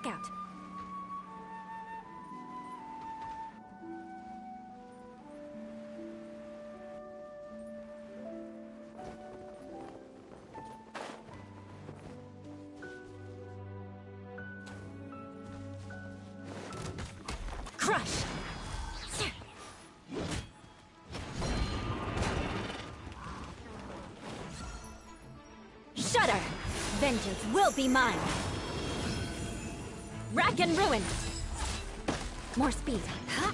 Speaker 15: out.
Speaker 5: Crush!
Speaker 3: Shudder! Vengeance will be mine! Rack and ruin! More speed. Huh?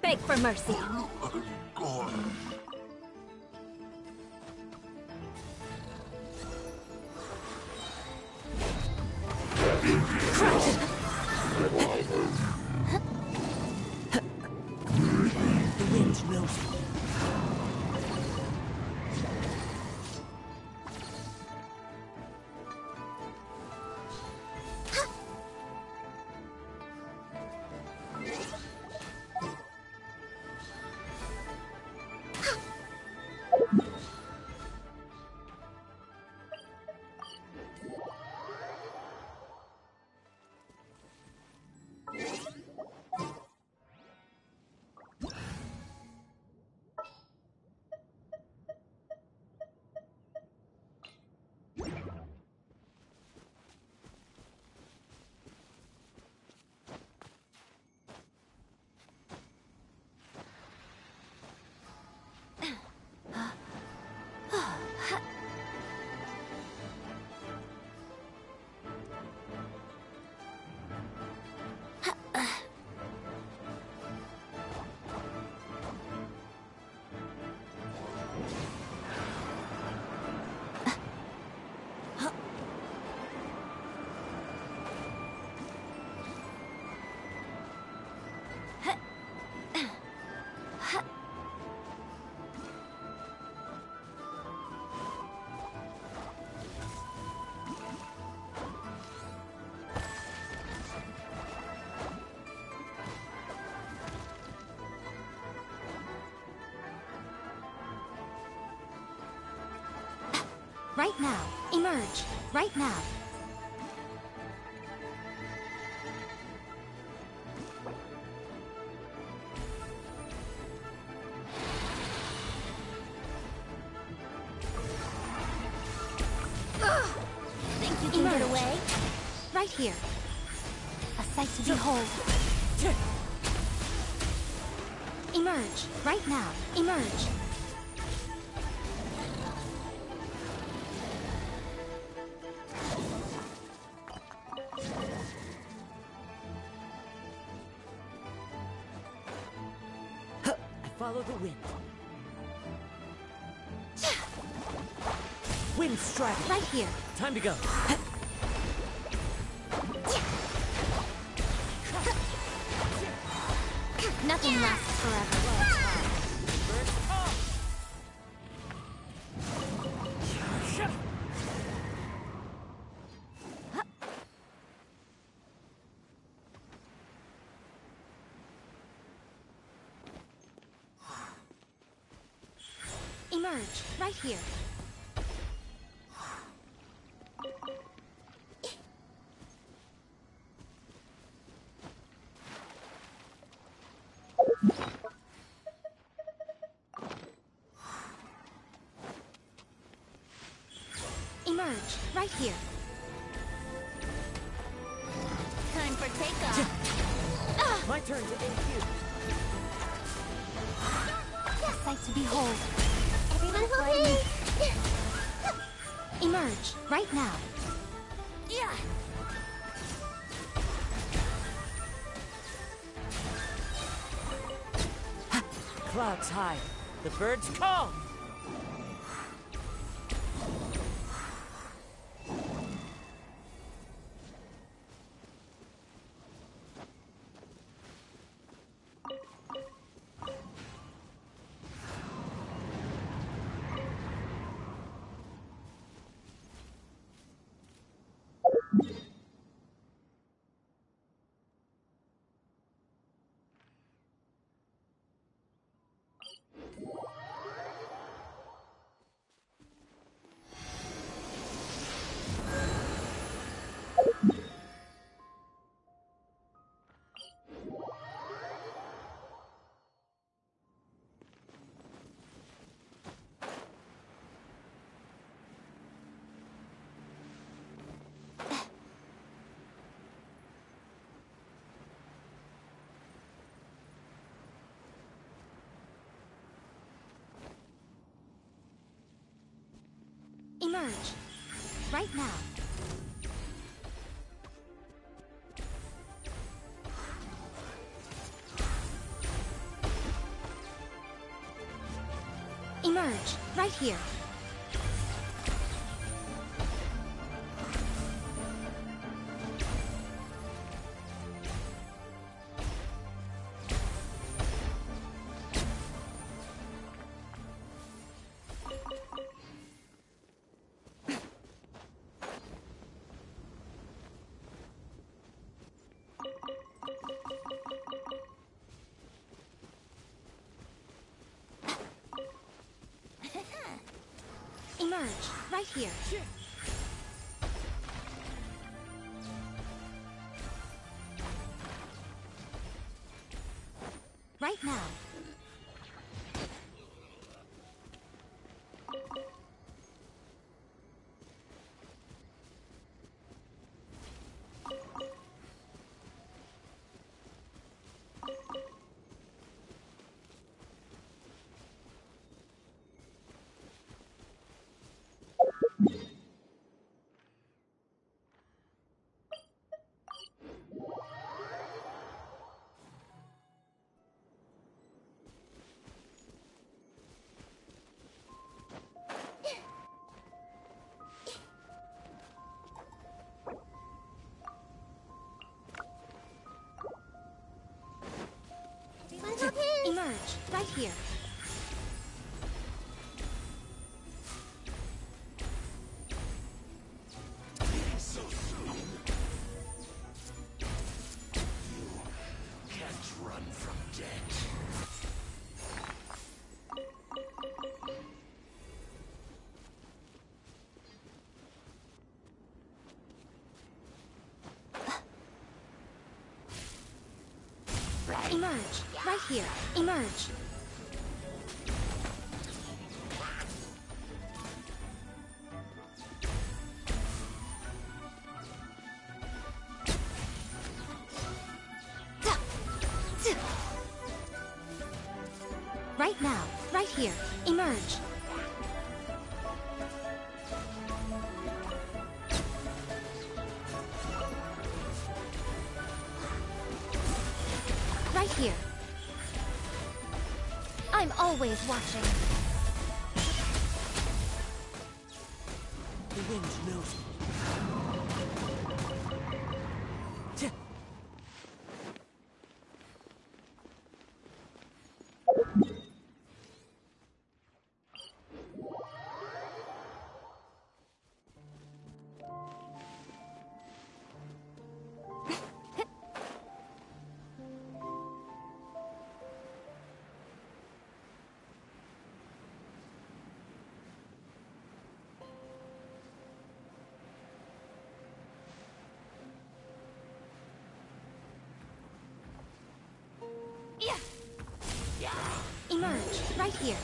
Speaker 3: Beg for mercy.
Speaker 16: Right now. Emerge. Right now.
Speaker 5: Time to go.
Speaker 16: Nothing lasts forever. Emerge. Right here. Emerge. Right here.
Speaker 8: Time for takeoff. Ah!
Speaker 5: My turn to AQ.
Speaker 16: A sight to behold.
Speaker 8: Everyone hold me.
Speaker 16: Emerge. Right now.
Speaker 8: Yeah.
Speaker 5: Clouds high. The birds call.
Speaker 16: Right now. Emerge. Right here. Emerge. Right here. Right now. Right here. Emerge. Right here. Emerge. Emerge. Right here.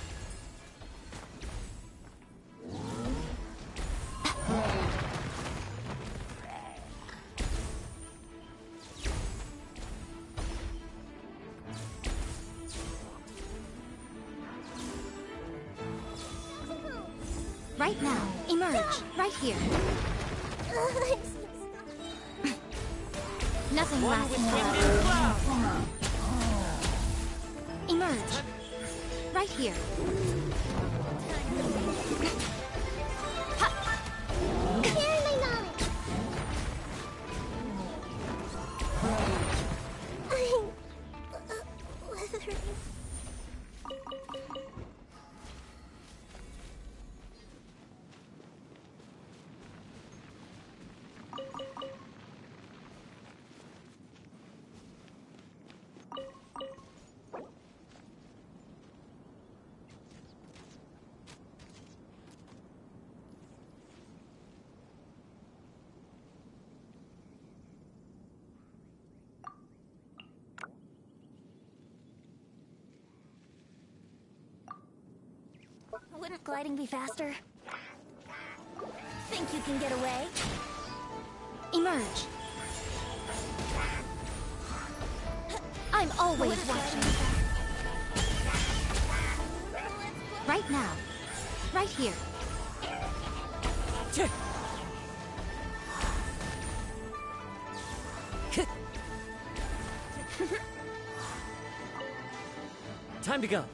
Speaker 16: Right now. Emerge. Right here. Nothing lasts forever. Here.
Speaker 3: Wouldn't gliding be faster? Think you can get away?
Speaker 16: Emerge. I'm always watching. Right now. Right here.
Speaker 5: Time to go.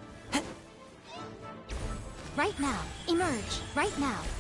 Speaker 16: Now.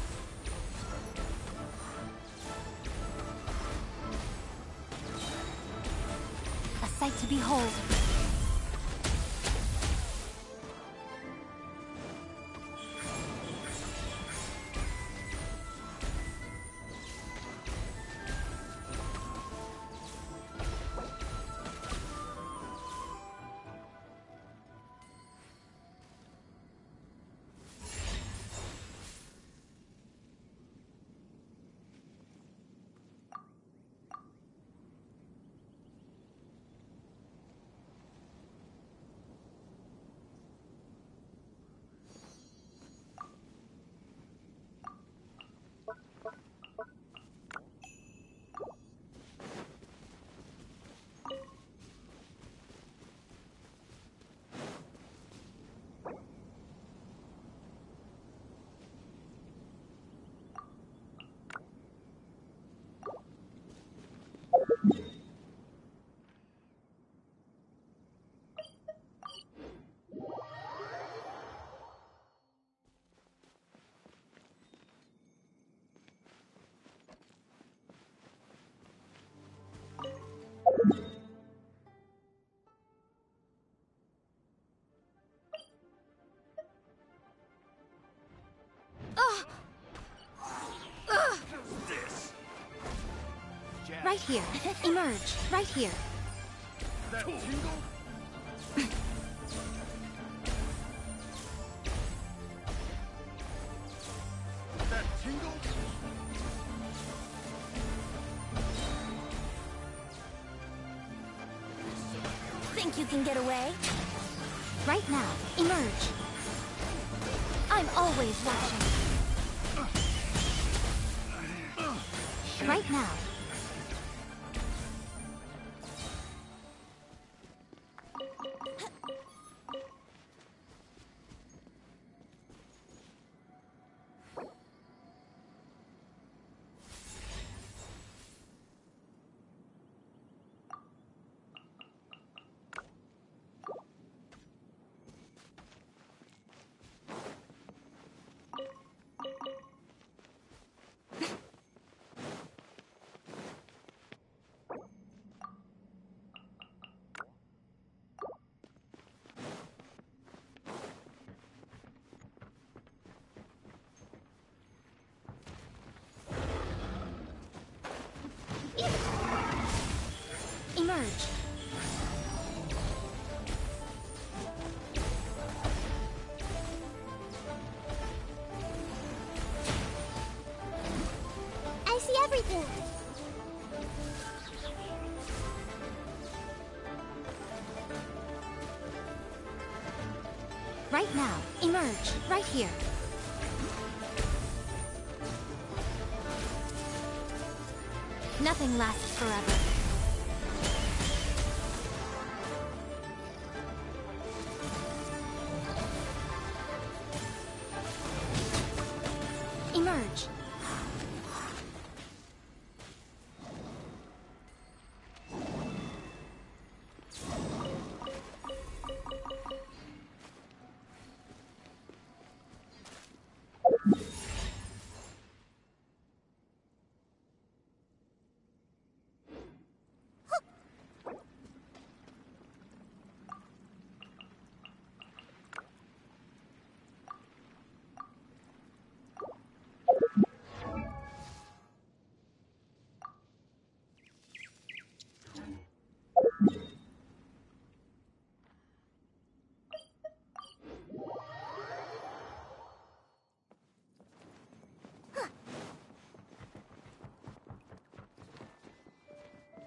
Speaker 16: Right here. Emerge. Right here.
Speaker 17: That tingle. that tingle.
Speaker 3: Think you can get away?
Speaker 16: Right now. Emerge. I'm always watching. Right now. Emerge. Right here. Nothing lasts forever.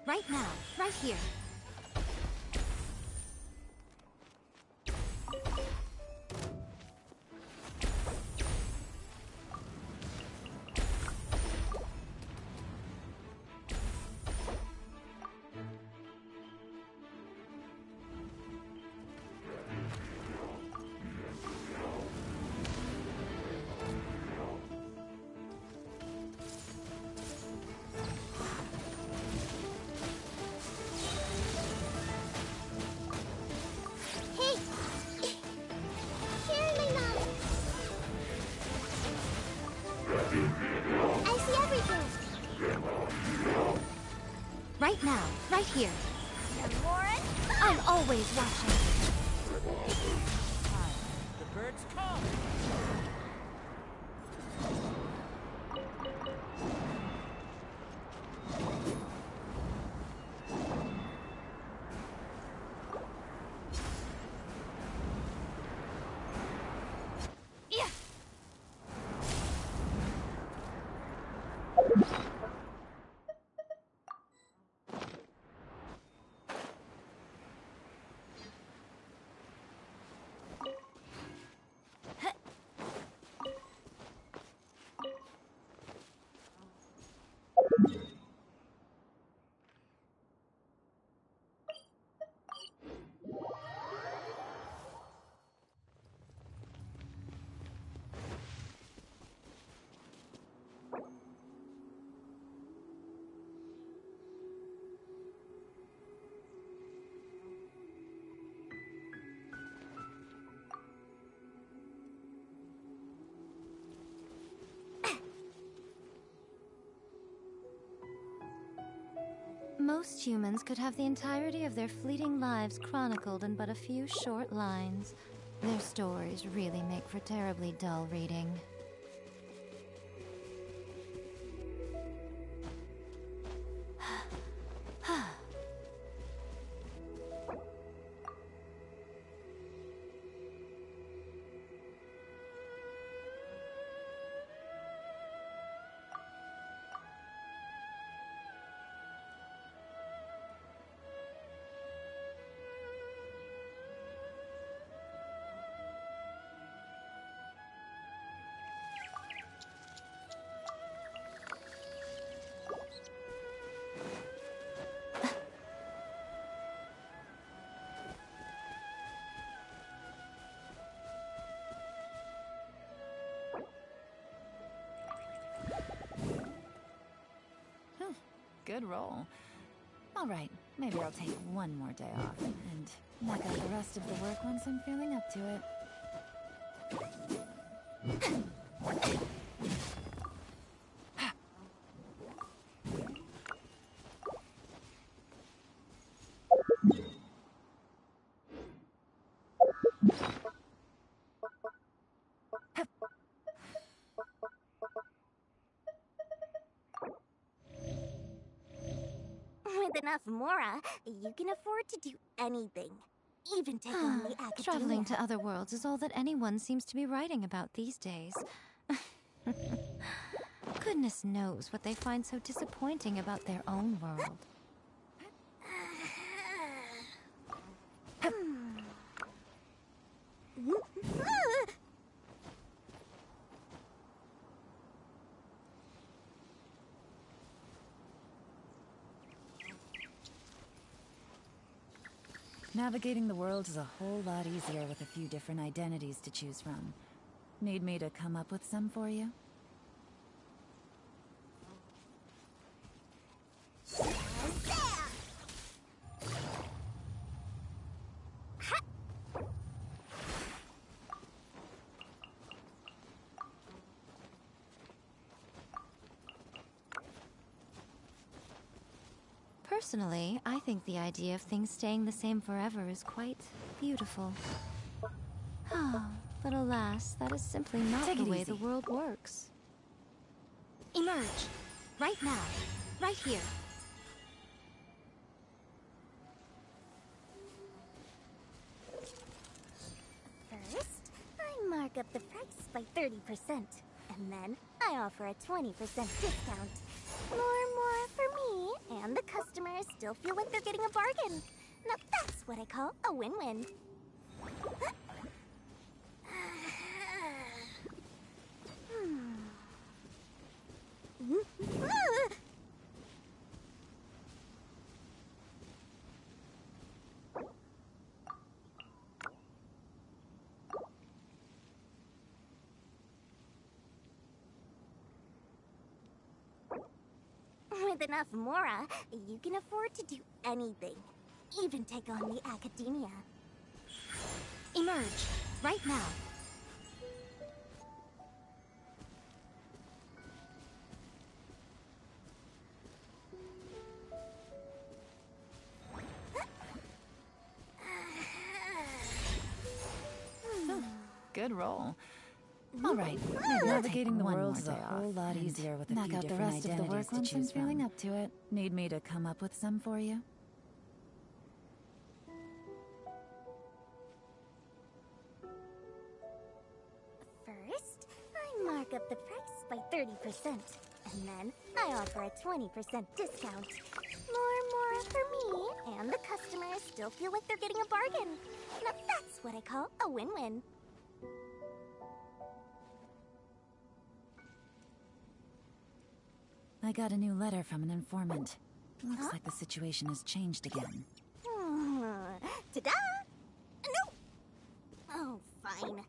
Speaker 16: Right now. Right here.
Speaker 10: Right here.
Speaker 8: Lauren?
Speaker 10: I'm always watching. Most humans could have the entirety of their fleeting lives chronicled in but a few short lines. Their stories really make for terribly dull reading.
Speaker 13: Good roll. All right, maybe I'll take one more day off and knock out the rest of the work once I'm feeling up to it.
Speaker 8: Enough Mora, you can afford to do anything. Even take ah, on the academia.
Speaker 10: Traveling to other worlds is all that anyone seems to be writing about these days. Goodness knows what they find so disappointing about their own world.
Speaker 13: Navigating the world is a whole lot easier with a few different identities to choose from. Need me to come up with some for you?
Speaker 10: Personally, I think the idea of things staying the same forever is quite beautiful. Ah, but alas, that is simply not
Speaker 13: Take
Speaker 10: the way
Speaker 13: easy.
Speaker 10: the world works. Emerge! Right now. Right here.
Speaker 8: First, I mark up the price by 30%. And then I offer a 20% discount. More and more for me, and the customers still feel like they're getting a bargain. Now that's what I call a win-win. Hmm. With enough Mora, you can afford to do anything. Even take on the academia.
Speaker 10: Emerge! Right now.
Speaker 6: Navigating the
Speaker 13: one
Speaker 6: world's
Speaker 13: more
Speaker 6: a whole lot easier with a
Speaker 13: knock
Speaker 6: few
Speaker 13: out the
Speaker 6: different
Speaker 13: rest of the
Speaker 6: identities
Speaker 13: work
Speaker 6: to
Speaker 13: once I'm
Speaker 6: choose
Speaker 13: feeling
Speaker 6: from.
Speaker 13: up to it. Need me to come up with some for you?
Speaker 8: First, I mark up the price by 30%, and then I offer a 20% discount. More, more for me, and the customers still feel like they're getting a bargain. Now that's what I call a win-win.
Speaker 13: I got a new letter from an informant. Looks
Speaker 8: Huh?
Speaker 13: like the situation has changed again.
Speaker 8: Hmm. Ta-da! No! Oh, fine.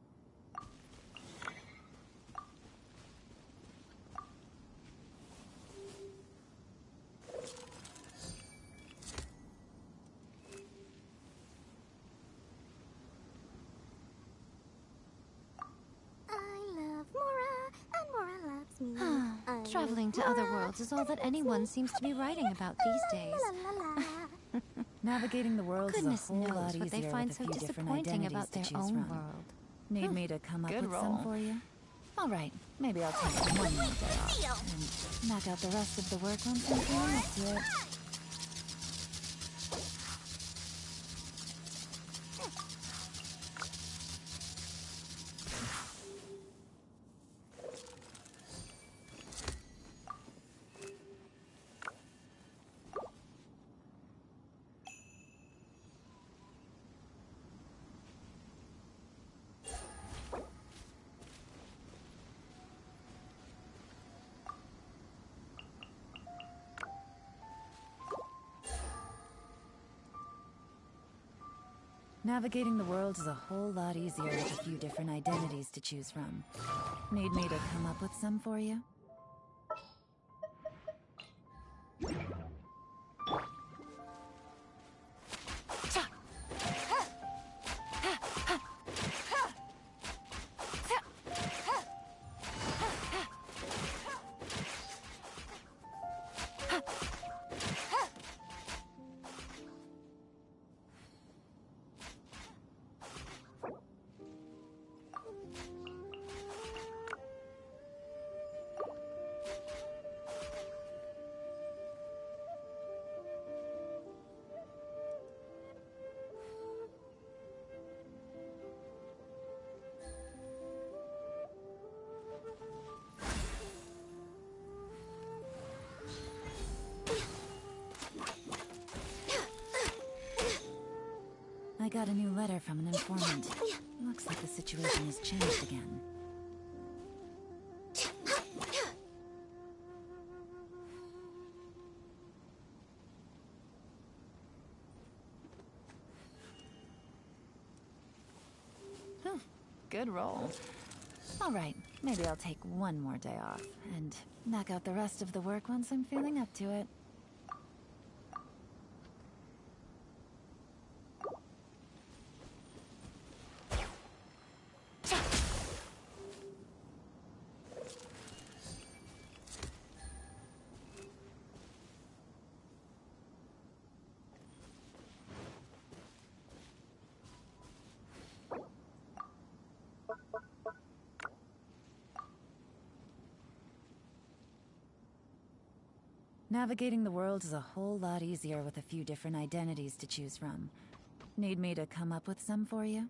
Speaker 8: I love Mora, and Mora loves me. I love
Speaker 10: Traveling to other worlds is all that anyone seems to be writing about these days.
Speaker 6: Navigating the world
Speaker 10: Goodness
Speaker 6: is a whole lot
Speaker 10: knows
Speaker 6: easier
Speaker 10: what they find
Speaker 6: with
Speaker 10: so
Speaker 6: few different
Speaker 10: disappointing
Speaker 6: identities
Speaker 10: about
Speaker 6: to
Speaker 10: their
Speaker 6: choose
Speaker 10: own
Speaker 6: from.
Speaker 10: world.
Speaker 13: Need me to come up
Speaker 6: Good
Speaker 13: with
Speaker 6: roll.
Speaker 13: some for you? All right, maybe I'll take one more day off and knock out the rest of the work on I'm
Speaker 6: Navigating the world is a whole lot easier with a few different identities to choose from.
Speaker 13: Need me to come up with some for you? Looks like the situation has changed again. Hmm, Good roll. All right, maybe I'll take one more day off and knock out the rest of the work once I'm feeling up to it.
Speaker 6: Navigating the world is a whole lot easier with a few different identities to choose from.
Speaker 13: Need me to come up with some for you?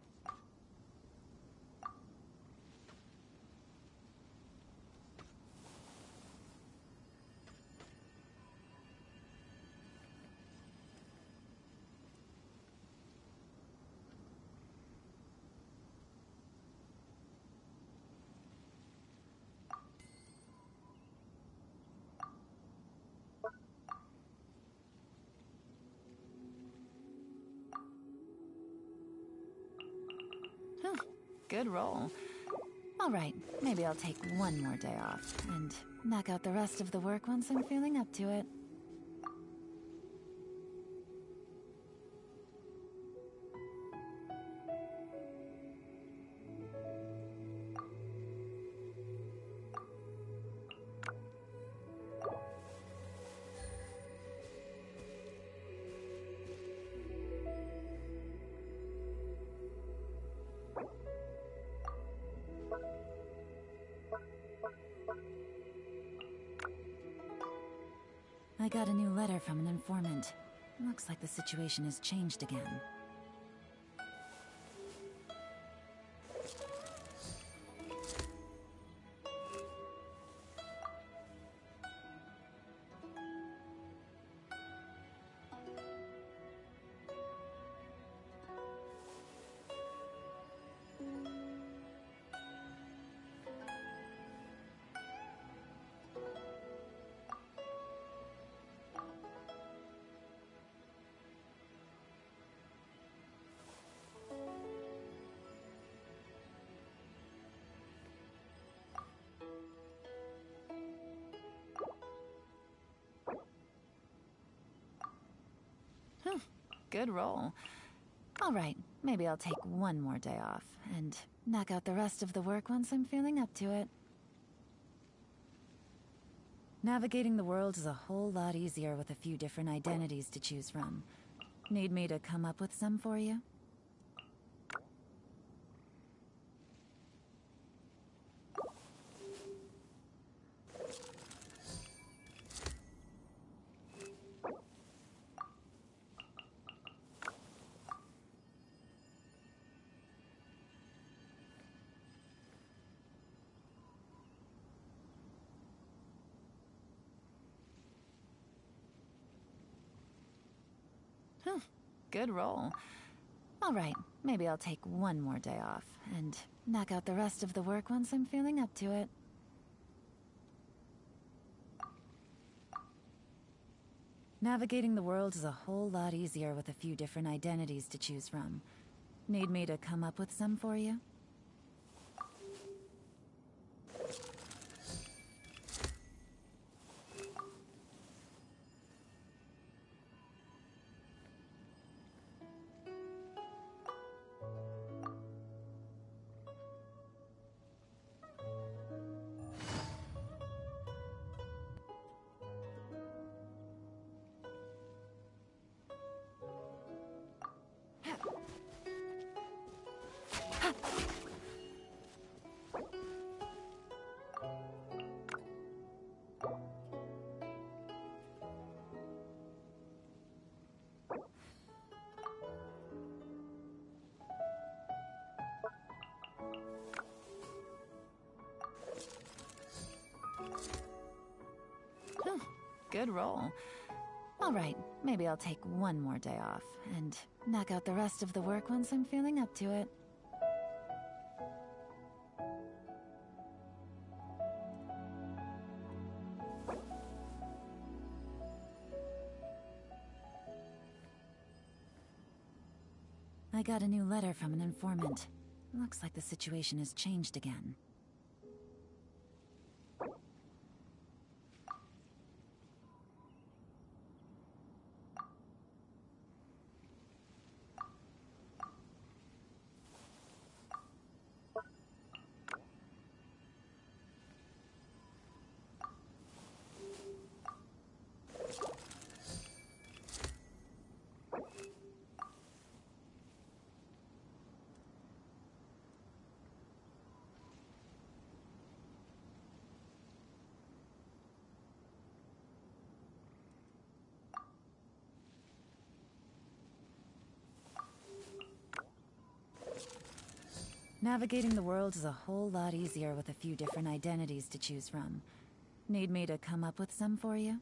Speaker 13: All right, maybe I'll take one more day off and knock out the rest of the work once I'm feeling up to it. From an informant. Looks like the situation has changed again. Good roll. All right, maybe I'll take one more day off and knock out the rest of the work once I'm feeling up to it. Navigating the world is a whole lot easier with a few different identities to choose from. Need me to come up with some for you? Good roll. All right, maybe I'll take one more day off and knock out the rest of the work once I'm feeling up to it. Navigating the world is a whole lot easier with a few different identities to choose from. Need me to come up with some for you? Good roll. All right, maybe I'll take one more day off and knock out the rest of the work once I'm feeling up to it. I got a new letter from an informant. Looks like the situation has changed again. Navigating the world is a whole lot easier with a few different identities to choose from. Need me to come up with some for you?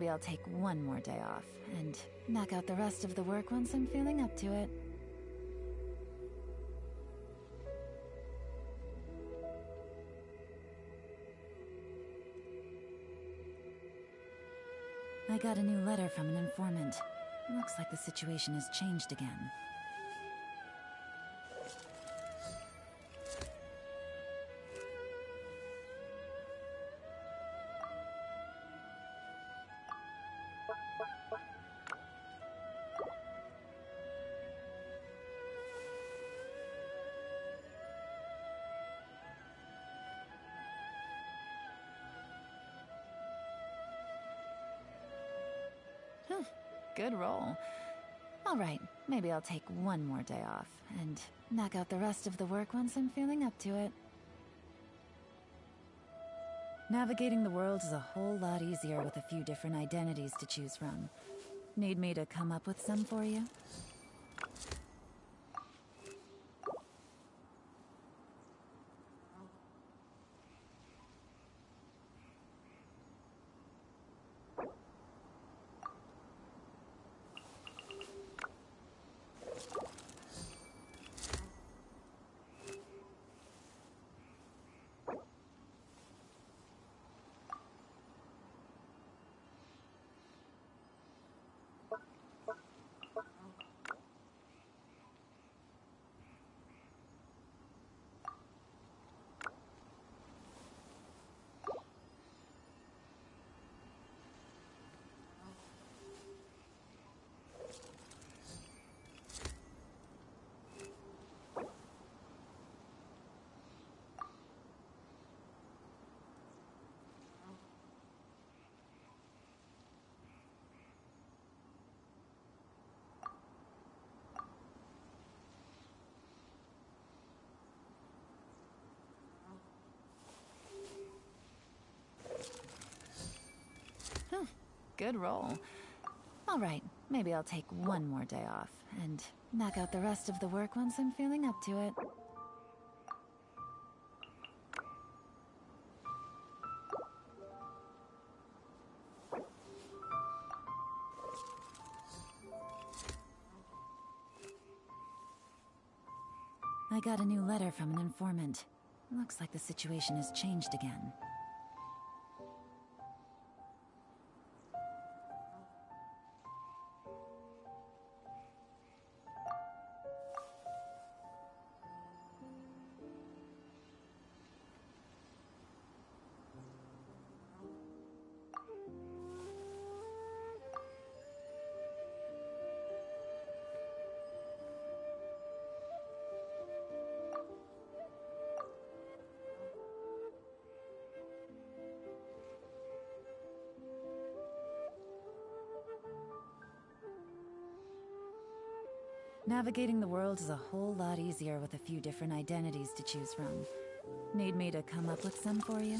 Speaker 13: Maybe I'll take one more day off and knock out the rest of the work once I'm feeling up to it. I got a new letter from an informant. Looks like the situation has changed again. I'll take one more day off and knock out the rest of the work once I'm feeling up to it. Navigating the world is a whole lot easier with a few different identities to choose from. Need me to come up with some for you? Huh, Good roll. All right, maybe I'll take one more day off and knock out the rest of the work once I'm feeling up to it. I got a new letter from an informant. Looks like the situation has changed again. Navigating the world is a whole lot easier with a few different identities to choose from. Need me to come up with some for you?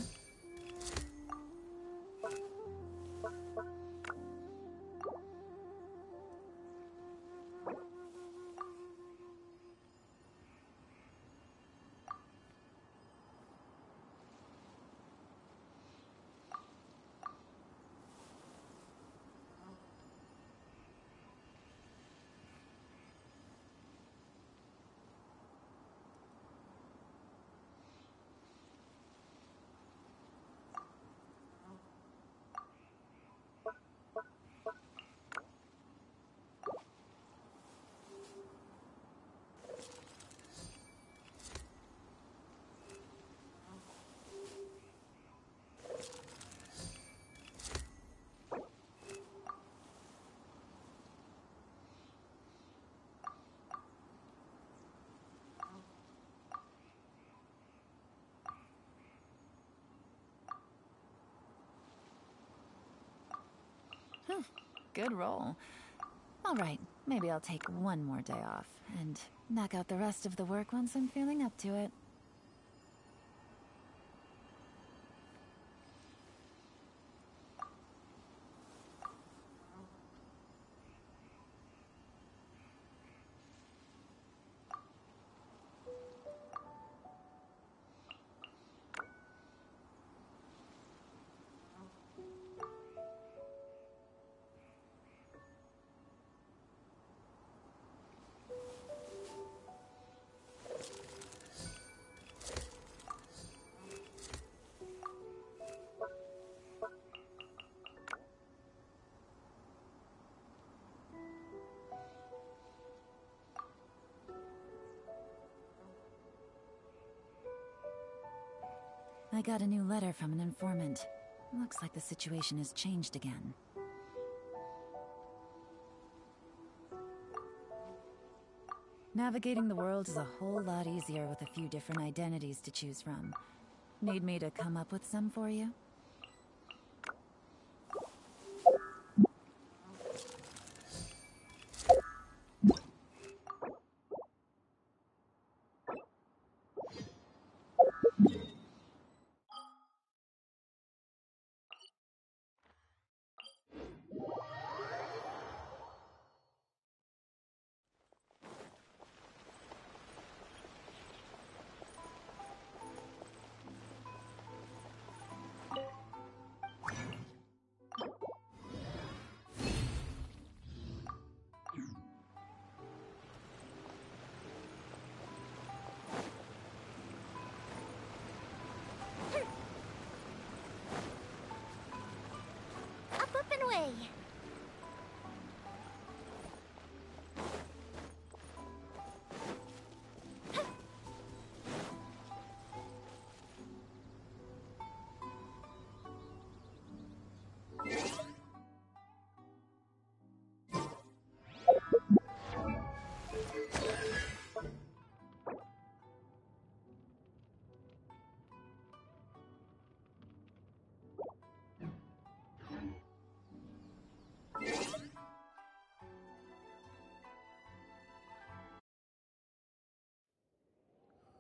Speaker 13: Hmm, good roll. All right, maybe I'll take one more day off and knock out the rest of the work once I'm feeling up to it. I got a new letter from an informant. Looks like the situation has changed again. Navigating the world is a whole lot easier with a few different identities to choose from. Need me to come up with some for you?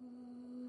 Speaker 8: Mm.